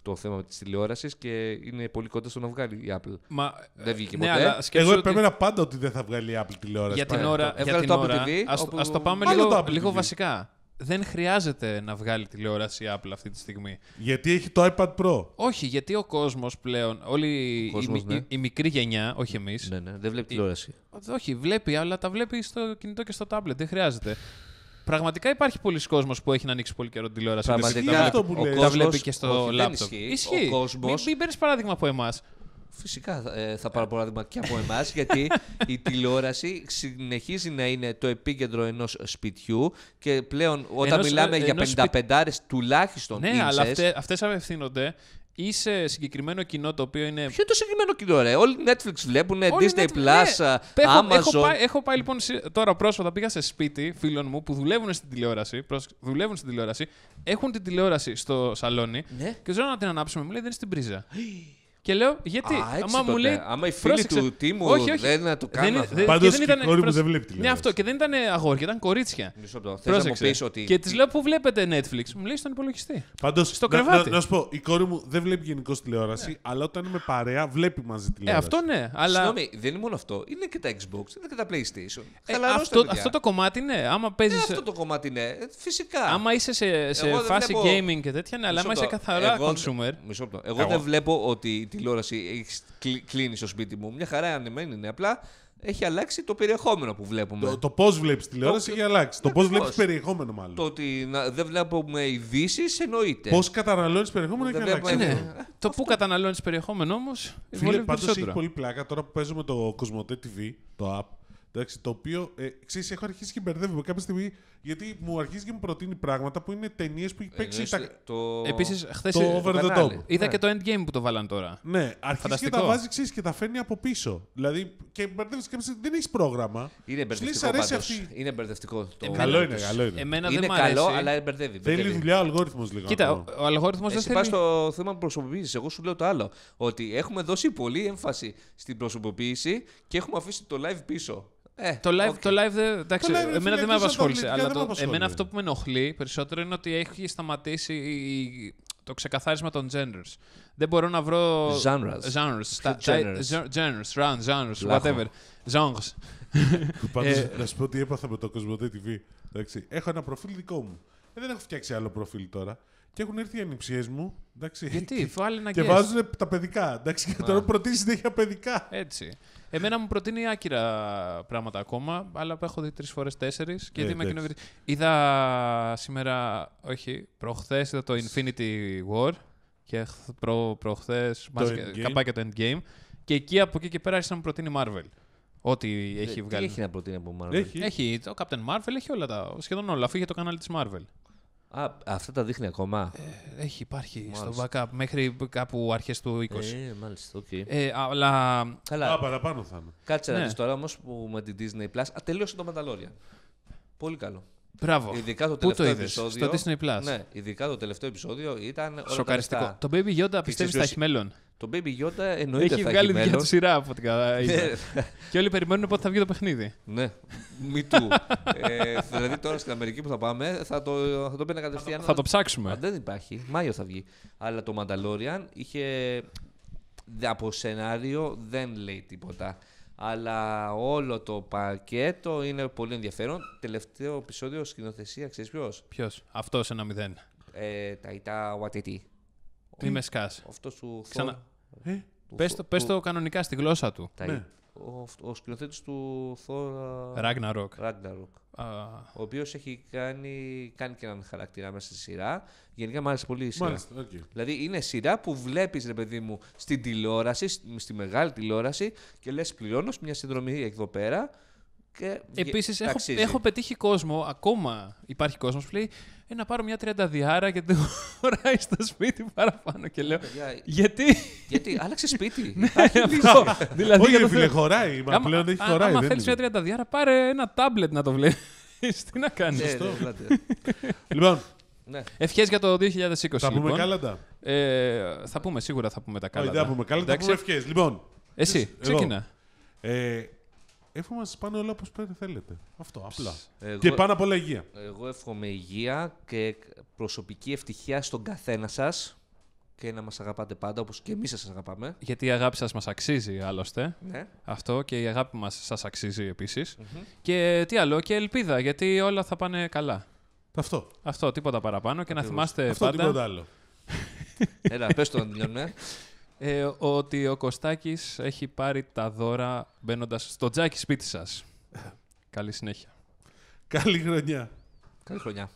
το θέμα της τηλεόρασης και είναι πολύ κοντά στο να βγάλει η Apple. Μα, Δεν βγήκε ναι, ποτέ. αλλά σκέψου Εγώ ότι επέμενα πάντα ότι δεν θα βγάλει η Apple τηλεόραση. για την Πάντα. ώρα, Έβγαλε για την το Apple ώρα TV, ας, όπου- ας το πάμε Άλλο το λίγο, Apple λίγο TV. βασικά. Δεν χρειάζεται να βγάλει τηλεόραση η Apple αυτή τη στιγμή. Γιατί έχει το iPad Pro; Όχι, γιατί ο κόσμος πλέον, όλη η- κόσμος, η, ναι. η, η μικρή γενιά, όχι εμείς, Ναι, ναι, δεν βλέπει τηλεόραση. όχι, βλέπει, αλλά τα βλέπει στο κινητό και στο tablet, δεν χρειάζεται. Πραγματικά υπάρχει πολλοί κόσμος που έχει να ανοίξει πολύ καιρό την τηλεόραση. Πραγματικά Δεν βλέπει- αυτό που ο λες. τα κόσμος, βλέπει και στο όχι, δεν λάπτοπ. ισχύει. Ισχύει. Ο κόσμος, Μην, μην παίρνεις παράδειγμα από εμάς. Φυσικά ε, θα πάρω παράδειγμα και από εμάς, (laughs) γιατί η τηλεόραση συνεχίζει να είναι το επίκεντρο ενός σπιτιού και πλέον όταν Ενός- μιλάμε ε, για ενός σπι- 55 τουλάχιστον Ναι, ίντσες, αλλά αυτέ, αυτές απευθύνονται ή σε συγκεκριμένο κοινό το οποίο είναι. Ποιο είναι το συγκεκριμένο κοινό, ρε; Όλοι Netflix βλέπουν, Όλοι Disney Netflix, Plus, ναι. α, Έχω, Amazon. έχω, πάει, έχω πάει λοιπόν σε- τώρα πρόσφατα πήγα σε σπίτι φίλων μου που δουλεύουν στην τηλεόραση. πρόσεξε, δουλεύουν στην τηλεόραση. Έχουν την τηλεόραση στο σαλόνι Ναι. και ζω να την ανάψουμε. Μου λέει δεν είναι στην πρίζα. (gasps) και λέω γιατί. Α, έτσι άμα μου τότε. λέει. Άμα οι φίλοι πρόσεξε, του τίμου όχι, όχι, δεν να το δεν κάνουν είναι- αυτό. δεν- Πάντως και δεν και η ήταν- κόρη μου πρόσεξε, δεν βλέπει Ναι, τηλεόραση. αυτό. Και δεν ήταν αγόρια, ήταν κορίτσια. Μισό λεπτό. Θες να μου Πρόσεξε. πεις ότι... Και της λέω που βλέπετε Netflix; Μου λέει στον υπολογιστή. Πάντως, Στο να, κρεβάτι. να, να σου πω, η κόρη μου δεν βλέπει γενικώς τηλεόραση, αλλά όταν είμαι παρέα βλέπει μαζί Ε, τηλεόραση. αυτό ναι, αλλά. Συγγνώμη, δεν είναι μόνο αυτό. Είναι και τα Xbox, είναι και τα PlayStation. Ε, Χαλαρώστε, αυτό, παιδιά. αυτό το κομμάτι ναι. Άμα Ε, παίζεις. αυτό το κομμάτι είναι. Ε, Φυσικά. Άμα είσαι σε, σε Εγώ δεν φάση βλέπω- gaming και τέτοια, ναι, αλλά άμα Μισό είσαι λεπτό. καθαρά Εγώ- consumer. Μισό λεπτό. Εγώ, Εγώ. δεν βλέπω ότι η τηλεόραση έχεις κλει- κλείνεις στο σπίτι μου. Μια χαρά ανεμένη είναι. Απλά έχει αλλάξει το περιεχόμενο που βλέπουμε. Το, το πώς βλέπεις τηλεόραση Το- έχει αλλάξει. Το πώς Ακριβώς. βλέπει περιεχόμενο, μάλλον. Το ότι να- δεν βλέπουμε ειδήσεις εννοείται. Πώς καταναλώνεις περιεχόμενο Δεν έχει αλλάξει. βλέπω- Ε, Ε, ναι. Το που καταναλώνεις περιεχόμενο όμως. Φίλε, πάντως έχει πολύ πλάκα τώρα που παίζω με το Cosmote TV, το app. Εντάξει, το οποίο, ε, ξέρεις, έχω αρχίσει και μπερδεύομαι κάποια στιγμή, γιατί μου αρχίζει και μου προτείνει πράγματα που είναι ταινίες που έχει παίξει. Εννοείς Τα... το... Επίσης, χθες Το over the κανάλι. top. είδα ναι. και το endgame που το βάλαν τώρα. Ναι, αρχίζει και Φανταστικό. τα βάζει ξέρεις, και τα φέρνει από πίσω. Δηλαδή, και μπερδεύεις κάποια στιγμή, δεν έχεις πρόγραμμα. Είναι Σου λέει, «Σ' μπερδευτικό αρέσει πάντως. αυτή. Είναι μπερδευτικό. Το Καλό είναι, τους. καλό είναι. Εμένα Είναι δεν μ' αρέσει. καλό, αλλά μπερδεύει. Θέλει μπερδεύει. δουλειά ο αλγόριθμος λίγο. Κοίτα, ο, ακόμα. ο αλγόριθμος δεν Εσύ θέλει. πας στο θέμα προσωποποίησης. Εγώ σου λέω το άλλο. Ότι έχουμε δώσει πολύ έμφαση στην προσωποποίηση και έχουμε αφήσει το live πίσω. Ε, Το live, οκ. το live δεν, εντάξει, Το live, εμένα φίλε, δεν με εκτός από απασχόλησε. τα Αλλά αθλητικά, δεν το, με απασχολεί. εμένα αυτό που με ενοχλεί περισσότερο είναι ότι έχει σταματήσει η- το ξεκαθάρισμα των genres. Δεν μπορώ να βρω. Genres. Genres. Ποιο τα- τα- genres? gen- Genres, run, genres, Λάχο. whatever. Genres. Πάντως, Ε, να σου πω τι έπαθα με το Cosmote TV. Εντάξει, έχω ένα προφίλ δικό μου. Ε, δεν έχω φτιάξει άλλο προφίλ τώρα. Και έχουν έρθει οι ανιψιές μου. Εντάξει, Γιατί, βάλει ένα και guest. βάζουν τα παιδικά. Εντάξει, και τώρα προτείνει συνέχεια παιδικά. Έτσι. Εμένα μου προτείνει άκυρα πράγματα ακόμα, αλλά έχω δει τρεις φορές τέσσερις και Ε, γιατί είμαι εντάξει. κοινοβουλευτή. Είδα σήμερα, όχι, προχθές είδα το Infinity War και χθ- προ, προχθές Endgame. καπάκια το Endgame. Και εκεί από εκεί και πέρα άρχισε να μου προτείνει Marvel. Ό,τι έχει Ε, Τι βγάλει. έχει να προτείνει από Marvel; Έχει. Έχει το Captain Marvel, έχει όλα τα. σχεδόν όλα. Αφού είχε το κανάλι της Marvel. Α, αυτά τα δείχνει ακόμα; Έχει, υπάρχει Μάλιστα. στο backup μέχρι κάπου αρχές του 20. Ε, μάλιστα, οκ. Ε, αλλά Καλά, Α, παραπάνω θα είναι. κάτσε να ναι. δεις τώρα όμως που με την Disney Plus. Α, τελείωσε το Mandalorian. Πολύ καλό. μπράβο. Ειδικά το Πού το τελευταίο είδες, επεισόδιο. στο Disney Plus. Ναι, ειδικά το τελευταίο επεισόδιο ήταν. όλα τα Σοκαριστικό. λεφτά. Το Baby Yoda πιστεύεις ξέρεις θα έχει μέλλον; Το Baby Yoda εννοείται Έχει θα βγάλει έχει δικιά μέλλον. του σειρά από την κατά είδα. Ναι, Και όλοι περιμένουν πότε θα βγει το παιχνίδι. Ναι, me too. ε, δηλαδή τώρα στην Αμερική που θα πάμε θα το, θα το πένα κατευθείαν. Θα το Α, ψάξουμε. δεν υπάρχει. Μάιο θα βγει. Αλλά το Mandalorian είχε. δε- Από σενάριο δεν λέει τίποτα. Αλλά όλο το πακέτο είναι πολύ ενδιαφέρον. Τελευταίο επεισόδιο σκηνοθεσία, ξέρεις ποιος; Ποιος, αυτός ένα μηδέν. Ε, Ταϊτά Waititi. Μη με σκά. Αυτός σου. Ξανά. Ε, Πες το, πες το κανονικά στη γλώσσα του. Τα... Ναι. ο, ο σκηνοθέτης του Thor Ragnarok. Ragnarok. Α, Ο οποίος έχει κάνει, κάνει και έναν χαρακτήρα μέσα στη σειρά. Γενικά μου άρεσε πολύ η σειρά. Μάλιστα, οκ. Δηλαδή είναι σειρά που βλέπεις ρε παιδί μου στην τηλεόραση, στη στη μεγάλη τηλεόραση και λες πληρώνω μια συνδρομή εδώ πέρα και Επίσης, έχω, αξίζει. έχω πετύχει κόσμο, ακόμα υπάρχει κόσμος που λέει ε, να πάρω μια τριανταδιάρα και το χωράει στο σπίτι παραπάνω. Και λέω, Παιδιά, γιατί; γιατί άλλαξε σπίτι. (laughs) Αυτό. δηλαδή, Όχι, για ρε το φίλε, θέμα- χωράει. Μα Άμα- πλέον έχει α- χωράει. Άμα δεν θέλεις είναι. μια τριανταδιάρα, πάρε ένα τάμπλετ να το βλέπεις. (laughs) Τι να κάνεις; Ναι, Σωστό. ναι, πλάτε. Λοιπόν, Ναι. Ευχές για το 2020. θα πούμε λοιπόν. κάλαντα. Ε, θα πούμε, σίγουρα θα πούμε τα Όχι, καλά. δεν θα πούμε κάλαντα, θα Εντάξει. πούμε ευχές. Λοιπόν, Εσύ, Εγώ. ξεκινά. ε, εύχομαι να σας πάνε όλα όπως θέλετε. Αυτό, απλά. Εγώ- Και πάνω απ' όλα υγεία. Εγώ εύχομαι υγεία και προσωπική ευτυχία στον καθένα σας και να μας αγαπάτε πάντα όπως και εμείς σας αγαπάμε. Γιατί η αγάπη σας μας αξίζει άλλωστε. Ναι. Αυτό και η αγάπη μας σας αξίζει επίσης. Και τι άλλο, και ελπίδα, γιατί όλα θα πάνε καλά. Αυτό. Αυτό, τίποτα παραπάνω. Και να Ακριβώς. θυμάστε Αυτό τίποτα πάντα άλλο. Έλα, πες το να τελειώνουμε. (laughs) ε, ότι ο Κωστάκης έχει πάρει τα δώρα μπαίνοντας στο τζάκι σπίτι σας. Καλή συνέχεια. Καλή χρονιά. Καλή χρονιά.